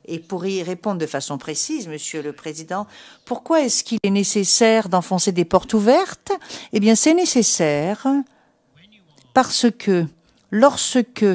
S3: et pour y répondre de façon précise, Monsieur le Président, pourquoi est-ce qu'il est nécessaire d'enfoncer des portes ouvertes? Eh bien, c'est nécessaire parce que lorsque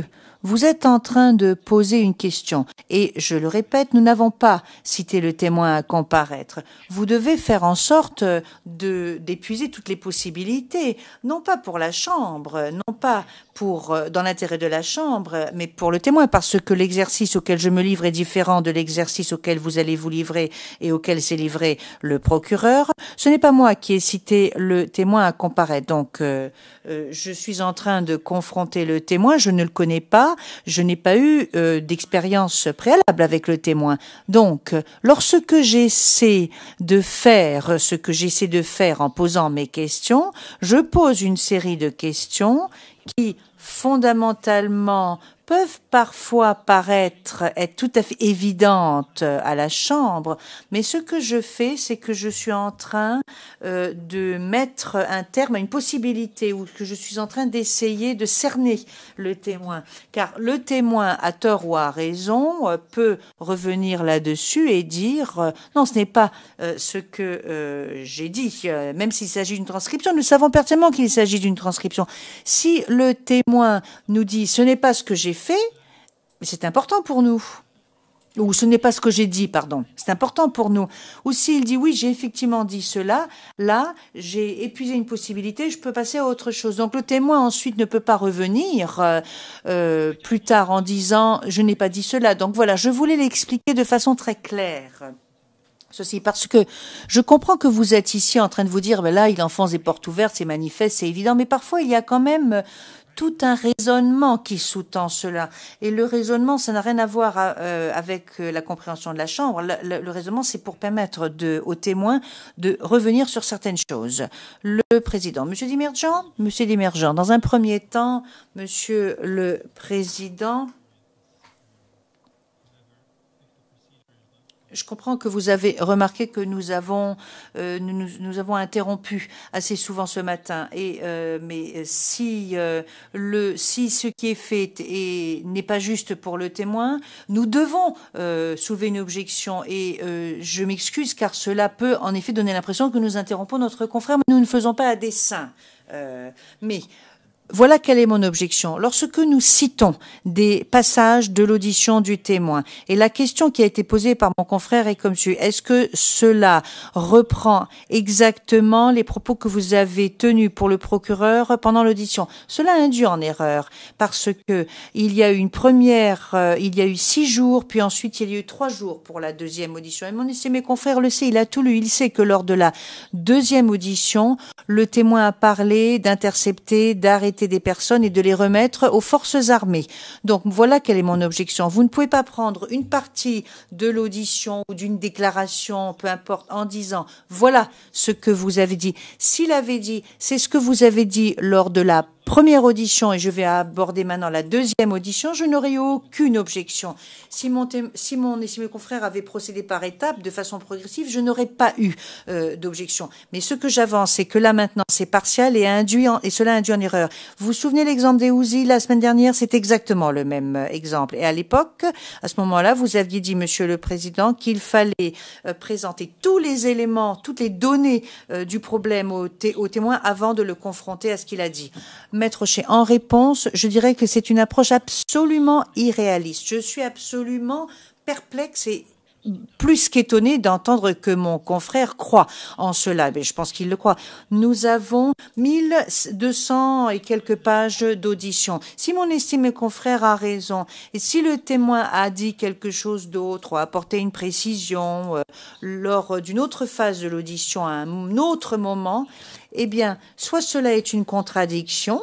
S3: vous êtes en train de poser une question et je le répète, nous n'avons pas cité le témoin à comparaître. Vous devez faire en sorte de d'épuiser toutes les possibilités, non pas pour la Chambre, non pas pour euh, dans l'intérêt de la Chambre, mais pour le témoin, parce que l'exercice auquel je me livre est différent de l'exercice auquel vous allez vous livrer et auquel s'est livré le procureur. Ce n'est pas moi qui ai cité le témoin à comparaître. Donc, euh, euh, je suis en train de confronter le témoin. Je ne le connais pas. Je n'ai pas eu d'expérience préalable avec le témoin. Donc, lorsque j'essaie de faire ce que j'essaie de faire en posant mes questions, je pose une série de questions qui fondamentalement peuvent parfois paraître être tout à fait évidentes à la Chambre, mais ce que je fais, c'est que je suis en train euh, de mettre un terme à une possibilité ou que je suis en train d'essayer de cerner le témoin. Car le témoin, à tort ou à raison, euh, peut revenir là-dessus et dire euh, non, ce n'est pas ce que j'ai dit, même s'il s'agit d'une transcription. Nous savons pertinemment qu'il s'agit d'une transcription. Si le témoin nous dit ce n'est pas ce que j'ai fait, c'est important pour nous. Ou ce n'est pas ce que j'ai dit, pardon. C'est important pour nous. Ou s'il dit oui, j'ai effectivement dit cela, là, j'ai épuisé une possibilité, je peux passer à autre chose. Donc le témoin ensuite ne peut pas revenir euh, euh, plus tard en disant je n'ai pas dit cela. Donc voilà, je voulais l'expliquer de façon très claire. Ceci parce que je comprends que vous êtes ici en train de vous dire, ben là, il enfonce des portes ouvertes, c'est manifeste, c'est évident, mais parfois il y a quand même tout un raisonnement qui sous-tend cela. Et le raisonnement, ça n'a rien à voir euh, avec euh, la compréhension de la Chambre. Le, raisonnement, c'est pour permettre de, aux témoins de revenir sur certaines choses. Le président, Monsieur Dimergent, Monsieur Dimergent, dans un premier temps, Monsieur le Président, Je comprends que vous avez remarqué que nous avons, euh, nous, nous, avons interrompu assez souvent ce matin. Et euh, mais si euh, le si ce qui est fait n'est pas juste pour le témoin, nous devons euh, soulever une objection. Et euh, je m'excuse car cela peut en effet donner l'impression que nous interrompons notre confrère, mais nous ne faisons pas à dessein. mais voilà quelle est mon objection. Lorsque nous citons des passages de l'audition du témoin, et la question qui a été posée par mon confrère est comme suit, est-ce que cela reprend exactement les propos que vous avez tenus pour le procureur pendant l'audition? Cela induit en erreur, parce que il y a eu une première, euh, il y a eu six jours, puis ensuite il y a eu trois jours pour la deuxième audition. Et mon mes confrères le sait, il a tout lu, il sait que lors de la deuxième audition, le témoin a parlé d'intercepter, d'arrêter des personnes et de les remettre aux forces armées. Donc voilà quelle est mon objection. Vous ne pouvez pas prendre une partie de l'audition ou d'une déclaration, peu importe, en disant voilà ce que vous avez dit. S'il avait dit c'est ce que vous avez dit lors de la première audition et je vais aborder maintenant la deuxième audition, je n'aurais aucune objection. Si mon, si mon et si mes confrères avaient procédé par étapes, de façon progressive, je n'aurais pas eu euh, d'objection. Mais ce que j'avance, c'est que là maintenant, c'est partial et, induit et cela induit en erreur. Vous vous souvenez l'exemple des Ouzi la semaine dernière? C'est exactement le même euh, exemple. Et à l'époque, à ce moment-là, vous aviez dit, Monsieur le Président, qu'il fallait euh, présenter tous les éléments, toutes les données du problème au, au témoin avant de le confronter à ce qu'il a dit. Maître Chez, en réponse, je dirais que c'est une approche absolument irréaliste. Je suis absolument perplexe et plus qu'étonné d'entendre que mon confrère croit en cela. Mais je pense qu'il le croit. Nous avons 1200 et quelques pages d'audition. Si mon estimé confrère a raison, et si le témoin a dit quelque chose d'autre ou a apporté une précision euh, lors d'une autre phase de l'audition à un autre moment, eh bien, soit cela est une contradiction,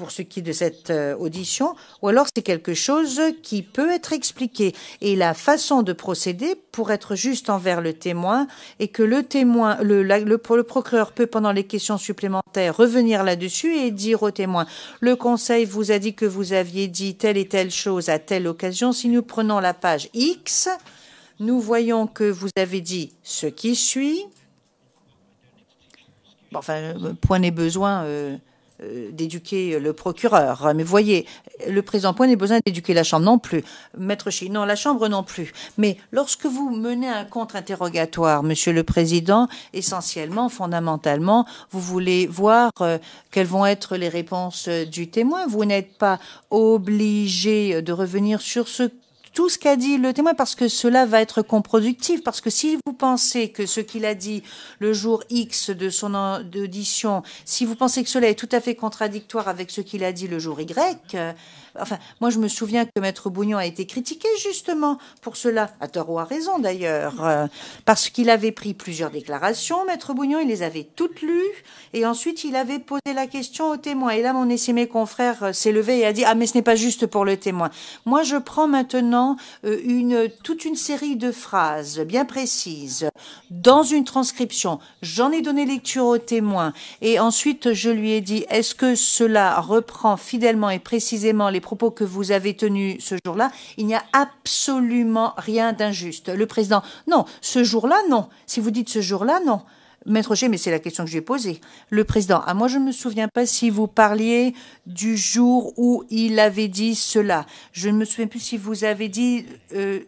S3: pour ce qui est de cette euh, audition, ou alors c'est quelque chose qui peut être expliqué. Et la façon de procéder pour être juste envers le témoin et que le témoin, le, le procureur peut pendant les questions supplémentaires revenir là-dessus et dire au témoin, le conseil vous a dit que vous aviez dit telle et telle chose à telle occasion. Si nous prenons la page X, nous voyons que vous avez dit ce qui suit. Bon, enfin, euh, point n'est besoin. Euh, euh, d'éduquer le procureur. Mais voyez, le président Point n'est besoin d'éduquer la Chambre non plus. Maître Chi, non, la Chambre non plus. Mais lorsque vous menez un contre-interrogatoire, Monsieur le Président, essentiellement, fondamentalement, vous voulez voir quelles vont être les réponses du témoin. Vous n'êtes pas obligé de revenir sur ce tout ce qu'a dit le témoin parce que cela va être contre-productif. Parce que si vous pensez que ce qu'il a dit le jour X de son audition, si vous pensez que cela est tout à fait contradictoire avec ce qu'il a dit le jour Y, Enfin, moi, je me souviens que Maître Bougnon a été critiqué justement pour cela, à tort ou à raison d'ailleurs, euh, parce qu'il avait pris plusieurs déclarations. Maître Bougnon, il les avait toutes lues, et ensuite il avait posé la question au témoin. Et là, mon estimé confrère euh, s'est levé et a dit ah mais ce n'est pas juste pour le témoin. Moi, je prends maintenant euh, toute une série de phrases bien précises dans une transcription. J'en ai donné lecture au témoin, et ensuite je lui ai dit est-ce que cela reprend fidèlement et précisément les propos que vous avez tenus ce jour-là, il n'y a absolument rien d'injuste. Le président, non, ce jour-là, non. Si vous dites ce jour-là, non. Maître Roger, mais c'est la question que j'ai posée. Le président, ah, moi je ne me souviens pas si vous parliez du jour où il avait dit cela. Je ne me souviens plus si vous avez dit, euh,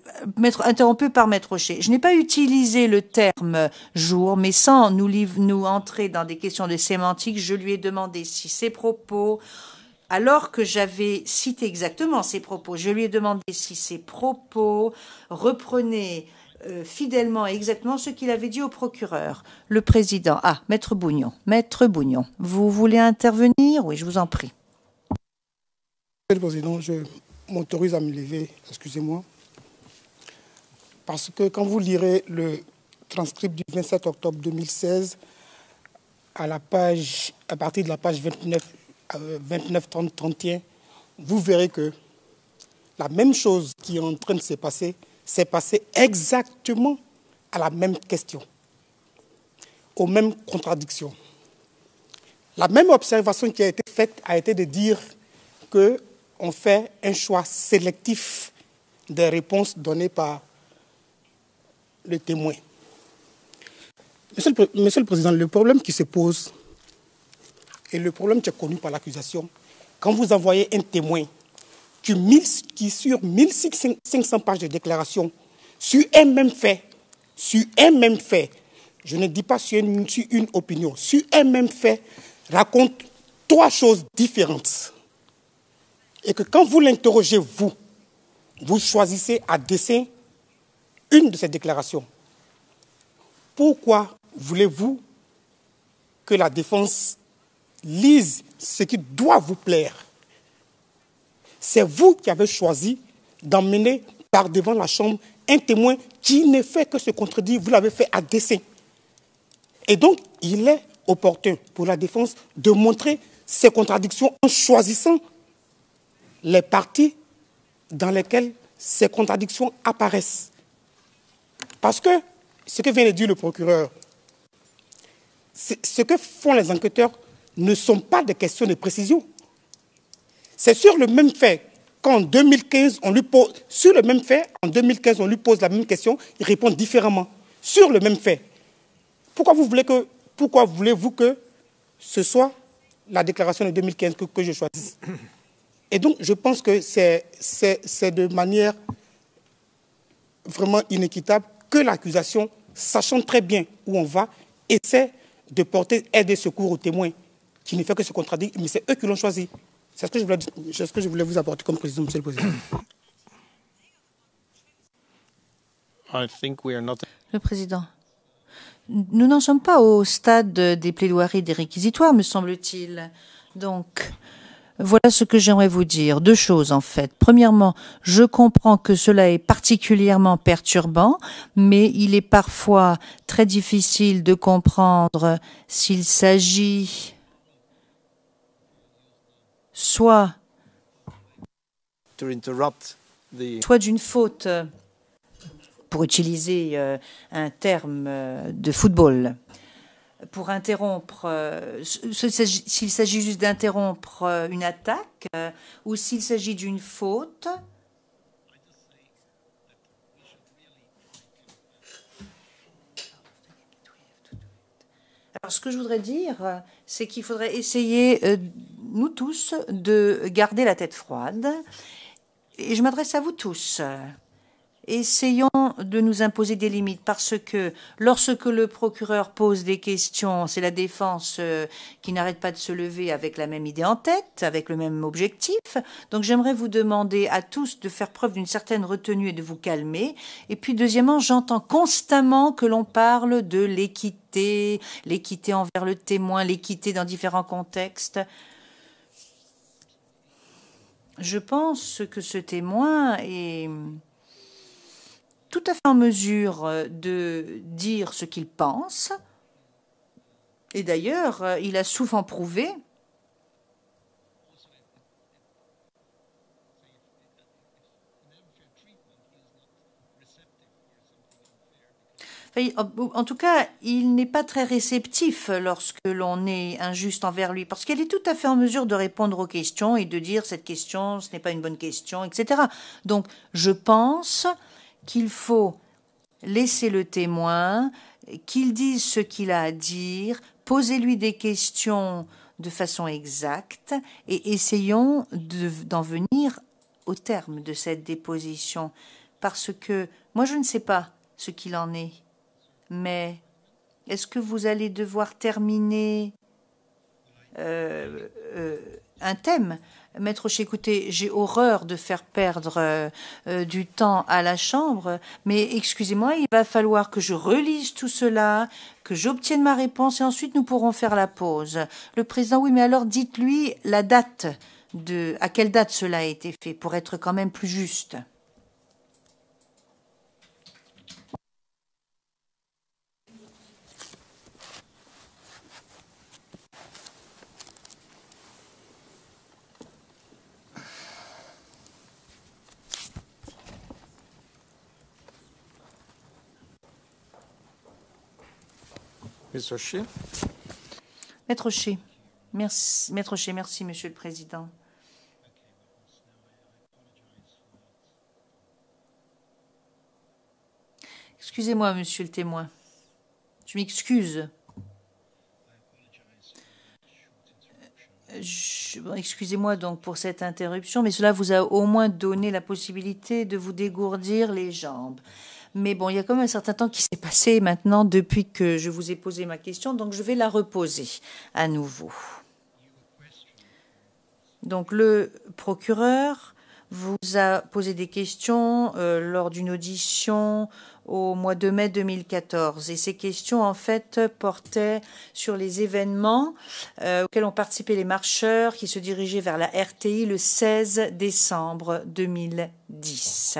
S3: interrompu par Maître Rocher. Je n'ai pas utilisé le terme jour, mais sans nous, nous entrer dans des questions de sémantique, je lui ai demandé si ses propos alors que j'avais cité exactement ses propos. Je lui ai demandé si ses propos reprenaient euh, fidèlement et exactement ce qu'il avait dit au procureur. Le président. Ah, Maître Bougnon. Maître Bougnon, vous voulez intervenir? Oui, je vous en prie.
S7: Monsieur le Président, je m'autorise à me lever, excusez-moi, parce que quand vous lirez le transcript du 27 octobre 2016, à, la page, à partir de la page 29 29, 30, 31, vous verrez que la même chose qui est en train de se passer s'est passée exactement à la même question, aux mêmes contradictions. La même observation qui a été faite a été de dire qu'on fait un choix sélectif des réponses données par le témoin. Monsieur le, Monsieur le Président, le problème qui se pose, et le problème qui est connu par l'accusation, quand vous envoyez un témoin qui, qui sur 1500 pages de déclaration, sur un même fait, sur un même fait, je ne dis pas sur une, opinion, sur un même fait, raconte trois choses différentes. Et que quand vous l'interrogez, vous, vous choisissez à dessein une de ces déclarations. Pourquoi voulez-vous que la défense lise ce qui doit vous plaire. C'est vous qui avez choisi d'emmener par devant la Chambre un témoin qui ne fait que se contredire. Vous l'avez fait à dessein. Et donc, il est opportun pour la défense de montrer ces contradictions en choisissant les parties dans lesquelles ces contradictions apparaissent. Parce que ce que vient de dire le procureur, ce que font les enquêteurs ne sont pas des questions de précision. C'est sur le même fait qu'en 2015, on lui pose, sur le même fait, en 2015, on lui pose la même question, il répond différemment. Sur le même fait. Pourquoi voulez-vous que ce soit la déclaration de 2015 que, que je choisisse? Et donc, je pense que c'est de manière vraiment inéquitable que l'accusation, sachant très bien où on va, essaie de porter aide et secours aux témoins qui ne fait que se contradire, mais c'est eux qui l'ont choisi. C'est ce, que je voulais, ce que je voulais vous apporter comme président, Monsieur le Président.
S2: I think we are not.
S3: Le président. Nous n'en sommes pas au stade des plaidoiries des réquisitoires, me semble-t-il. Donc, voilà ce que j'aimerais vous dire. Deux choses, en fait. Premièrement, je comprends que cela est particulièrement perturbant, mais il est parfois très difficile de comprendre s'il s'agit soit, soit d'une faute, pour utiliser euh, un terme euh, de football, pour interrompre, euh, s'il s'agit juste d'interrompre euh, une attaque euh, ou s'il s'agit d'une faute. Alors, ce que je voudrais dire, c'est qu'il faudrait essayer, euh, nous tous, de garder la tête froide. Et je m'adresse à vous tous. Essayons de nous imposer des limites parce que lorsque le procureur pose des questions, c'est la défense euh, qui n'arrête pas de se lever avec la même idée en tête, avec le même objectif. Donc j'aimerais vous demander à tous de faire preuve d'une certaine retenue et de vous calmer. Et puis deuxièmement, j'entends constamment que l'on parle de l'équité, l'équité envers le témoin, l'équité dans différents contextes. Je pense que ce témoin est tout à fait en mesure euh, de dire ce qu'il pense. Et d'ailleurs, euh, il a souvent prouvé en tout cas, il n'est pas très réceptif lorsque l'on est injuste envers lui, parce qu'elle est tout à fait en mesure de répondre aux questions et de dire cette question, ce n'est pas une bonne question, etc. Donc, je pense qu'il faut laisser le témoin, qu'il dise ce qu'il a à dire, poser-lui des questions de façon exacte et essayons de- d'en venir au terme de cette déposition. Parce que moi, je ne sais pas ce qu'il en est. Mais est-ce que vous allez devoir terminer euh, euh, un thème? Maître écoutez, j'ai horreur de faire perdre euh, euh, du temps à la Chambre, mais excusez-moi, il va falloir que je relise tout cela, que j'obtienne ma réponse et ensuite nous pourrons faire la pause. Le président, oui, mais alors dites-lui la date de à quelle date cela a été fait pour être quand même plus juste.
S2: Mr. Shi.
S3: Maître Rocher, merci, Maître Monsieur le Président. Excusez-moi, Monsieur le témoin. Je m'excuse. Excusez-moi donc pour cette interruption, mais cela vous a au moins donné la possibilité de vous dégourdir les jambes. Mais bon, il y a quand même un certain temps qui s'est passé maintenant depuis que je vous ai posé ma question, donc je vais la reposer à nouveau. Donc le procureur vous a posé des questions euh, lors d'une audition au mois de mai 2014 et ces questions en fait portaient sur les événements euh, auxquels ont participé les marcheurs qui se dirigeaient vers la RTI le 16 décembre 2010.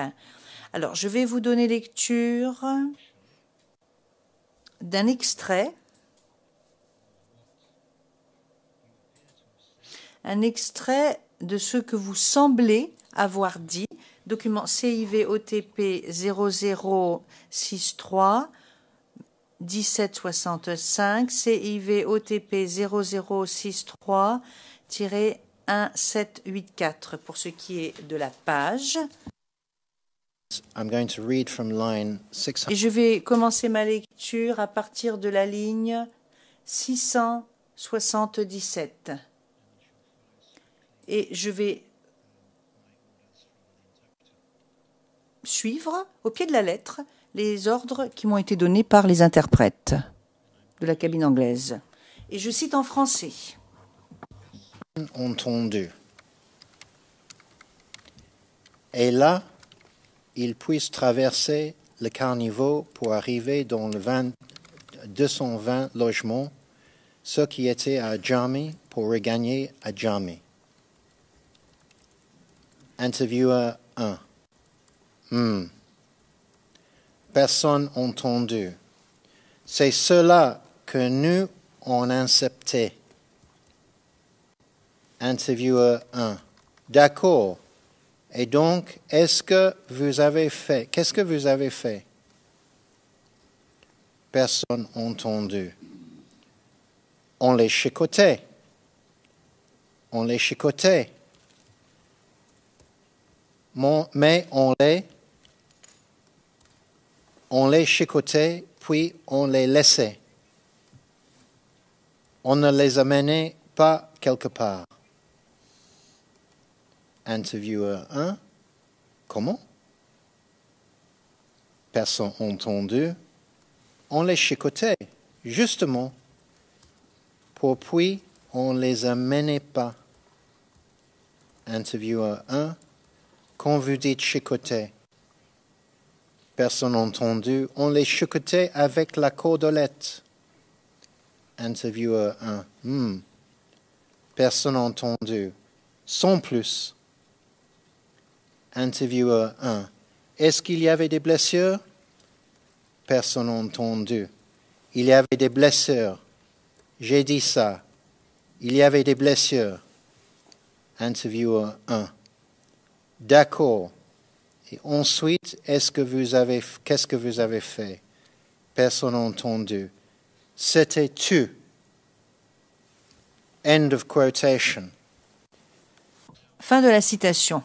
S3: Alors, je vais vous donner lecture d'un extrait. Un extrait de ce que vous semblez avoir dit. Document CIV OTP 0063 1765 CIV OTP 0063 1784 pour ce qui est de la page. Et
S4: 600.
S3: je vais commencer ma lecture à partir de la ligne 677. Et je vais suivre au pied de la lettre les ordres qui m'ont été donnés par les interprètes de la cabine anglaise. Et je cite en français.
S4: entendu. Et là, ils puissent traverser le carniveau pour arriver dans le 20 220 logements, ceux qui étaient à Djammi pour regagner à Djammi. Intervieweur 1. Hmm. Personne entendu. C'est cela que nous on accepté. Intervieweur 1. D'accord. Et donc, est-ce que vous avez fait, qu'est-ce que vous avez fait? Personne entendu. On les chicotait. On les chicotait. Mais on les, on les chicotait, puis on les laissait. On ne les amenait pas quelque part. Intervieweur 1. Comment? Personne entendu. On les chicotait, justement, pour puis on les amenait pas? Intervieweur 1. Quand vous dites chicoter, personne entendu, on les chicotait avec la cordelette. Intervieweur 1. Hmm. Personne entendu. Sans plus. Intervieweur 1. Est-ce qu'il y avait des blessures? Personne entendu. Il y avait des blessures. J'ai dit ça. Il y avait des blessures. Intervieweur 1. D'accord. Et ensuite, est-ce que vous avez, qu'est-ce que vous avez fait? Personne entendu. C'était tu. End of quotation.
S3: Fin de la citation.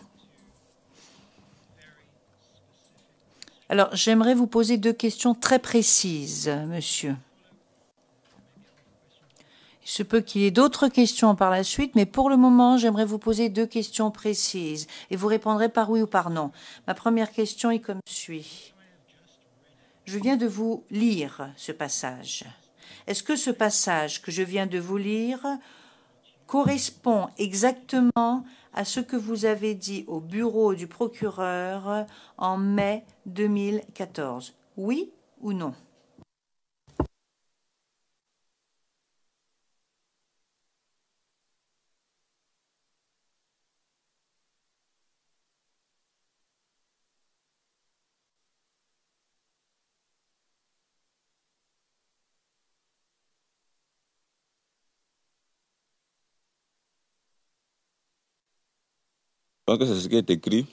S3: Alors, j'aimerais vous poser deux questions très précises, monsieur. Il se peut qu'il y ait d'autres questions par la suite, mais pour le moment, j'aimerais vous poser deux questions précises et vous répondrez par oui ou par non. Ma première question est comme suit. Je viens de vous lire ce passage. Est-ce que ce passage que je viens de vous lire correspond exactement à ce que vous avez dit au bureau du procureur en mai 2014 Oui ou non?
S5: Je pense que c'est ce qui est écrit.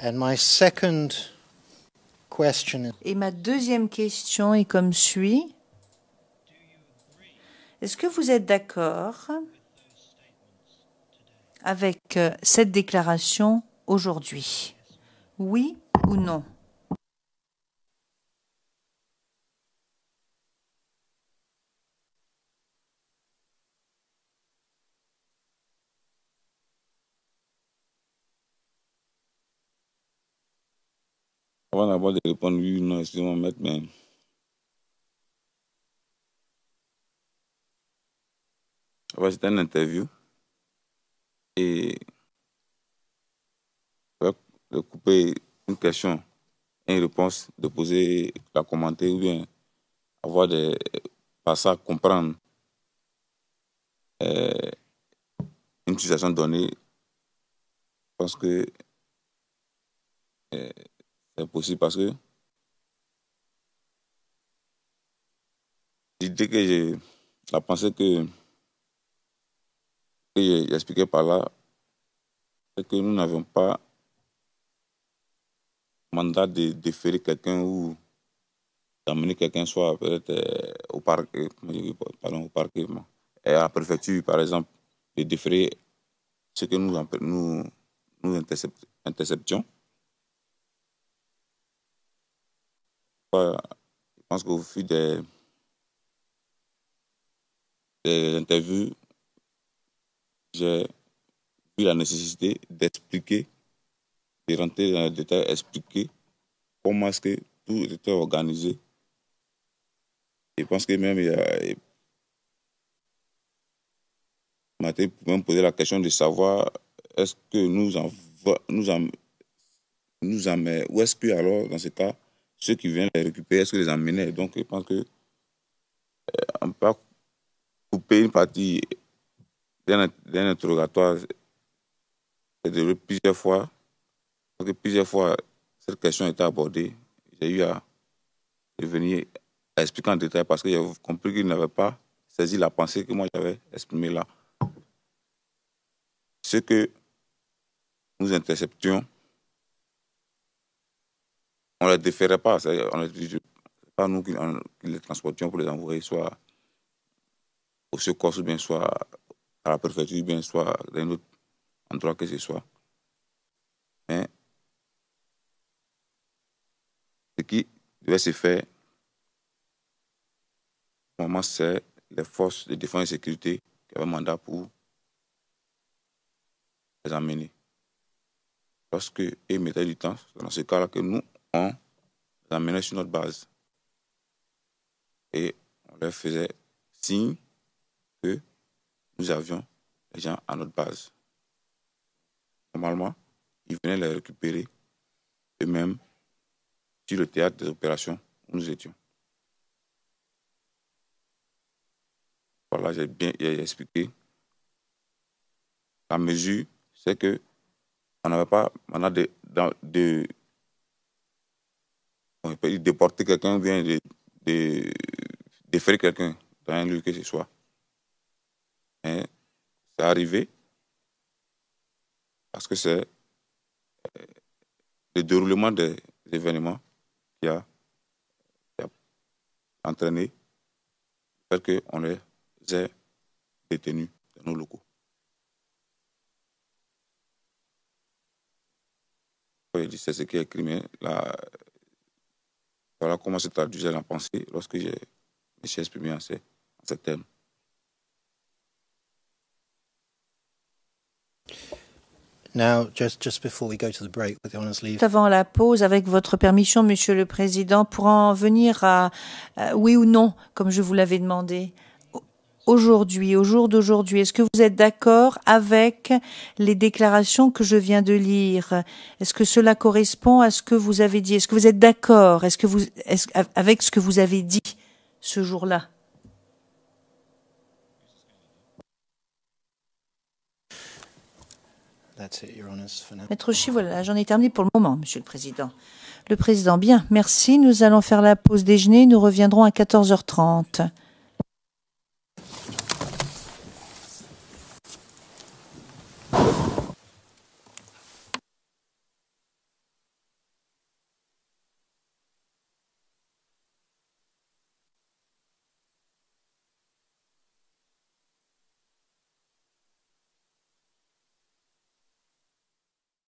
S4: And my second question
S3: Et ma deuxième question est comme suit. Est-ce que vous êtes d'accord avec euh, cette déclaration aujourd'hui? Oui ou non?
S5: Avant d'abord de répondre oui ou non, excusez-moi, mais Ouais, c'était une interview. Et de couper une question et une réponse, de poser, la commenter ou bien avoir des passages à comprendre euh, une situation donnée. Je pense que euh, c'est possible parce que l'idée que j'ai, la pensée que, que j'ai expliqué par là, c'est que nous n'avons pas mandat de déférer quelqu'un ou d'amener quelqu'un soit peut-être euh, au parquet, dire, pardon, au parquet, et à la préfecture, par exemple, de déférer ce que nous, nous, nous intercept- interceptions. Je pense qu'au fil des, des interviews, j'ai vu la nécessité d'expliquer, de rentrer dans les détails, expliquer comment est-ce que tout était organisé. Je pense que même il y a, été même posé la question de savoir est-ce que nous en, nous en, nous en ou est-ce que alors, dans ce cas, ceux qui viennent les récupérer, est-ce que les emmener? Donc, je pense que euh, on peut couper une partie d'un interrogatoire c'est plusieurs fois, parce que plusieurs fois, cette question été abordée. J'ai eu à venir expliquer en détail parce que j'ai compris qu'il n'avait pas saisi la pensée que moi j'avais exprimée là. Ce que nous interceptions, on ne les déférait pas. Ne pas nous qui, les transportions pour les envoyer soit au secours, ou bien soit à la préfecture, bien soit dans un autre endroit que ce soit. Mais ce qui devait se faire, moment, c'est les forces de défense et sécurité qui avaient mandat pour les emmener. Lorsque ils mettaient du temps, dans ce cas-là que nous, on les emmenait sur notre base. Et on leur faisait signe que nous avions les gens à notre base. Normalement, ils venaient les récupérer eux-mêmes sur le théâtre des opérations où nous étions. Voilà, j'ai bien expliqué. La mesure, c'est que on n'avait pas de, de déporter quelqu'un ou bien de, quelqu'un dans un lieu que ce soit. Mais c'est arrivé parce que c'est euh, le déroulement des événements qui a, qui a entraîné le fait qu'on les ait détenus dans nos locaux. C'est ce qui est écrit, voilà comment se traduisait la pensée lorsque j'ai me suis exprimé en ces, en ces termes.
S4: Now, just, just before we go to the break, with the honours leave.
S3: Avant la pause, avec votre permission, Monsieur le Président, pour en venir à euh, oui ou non, comme je vous l'avais demandé, aujourd'hui, au jour d'aujourd'hui, est-ce que vous êtes d'accord avec les déclarations que je viens de lire? Est-ce que cela correspond à ce que vous avez dit? Est-ce que vous êtes d'accord? Est-ce que vous, est avec ce que vous avez dit ce jour-là? Maître Chi, voilà, j'en ai terminé pour le moment, Monsieur le Président. Le Président, bien, merci. Nous allons faire la pause déjeuner. Nous reviendrons à 14h30.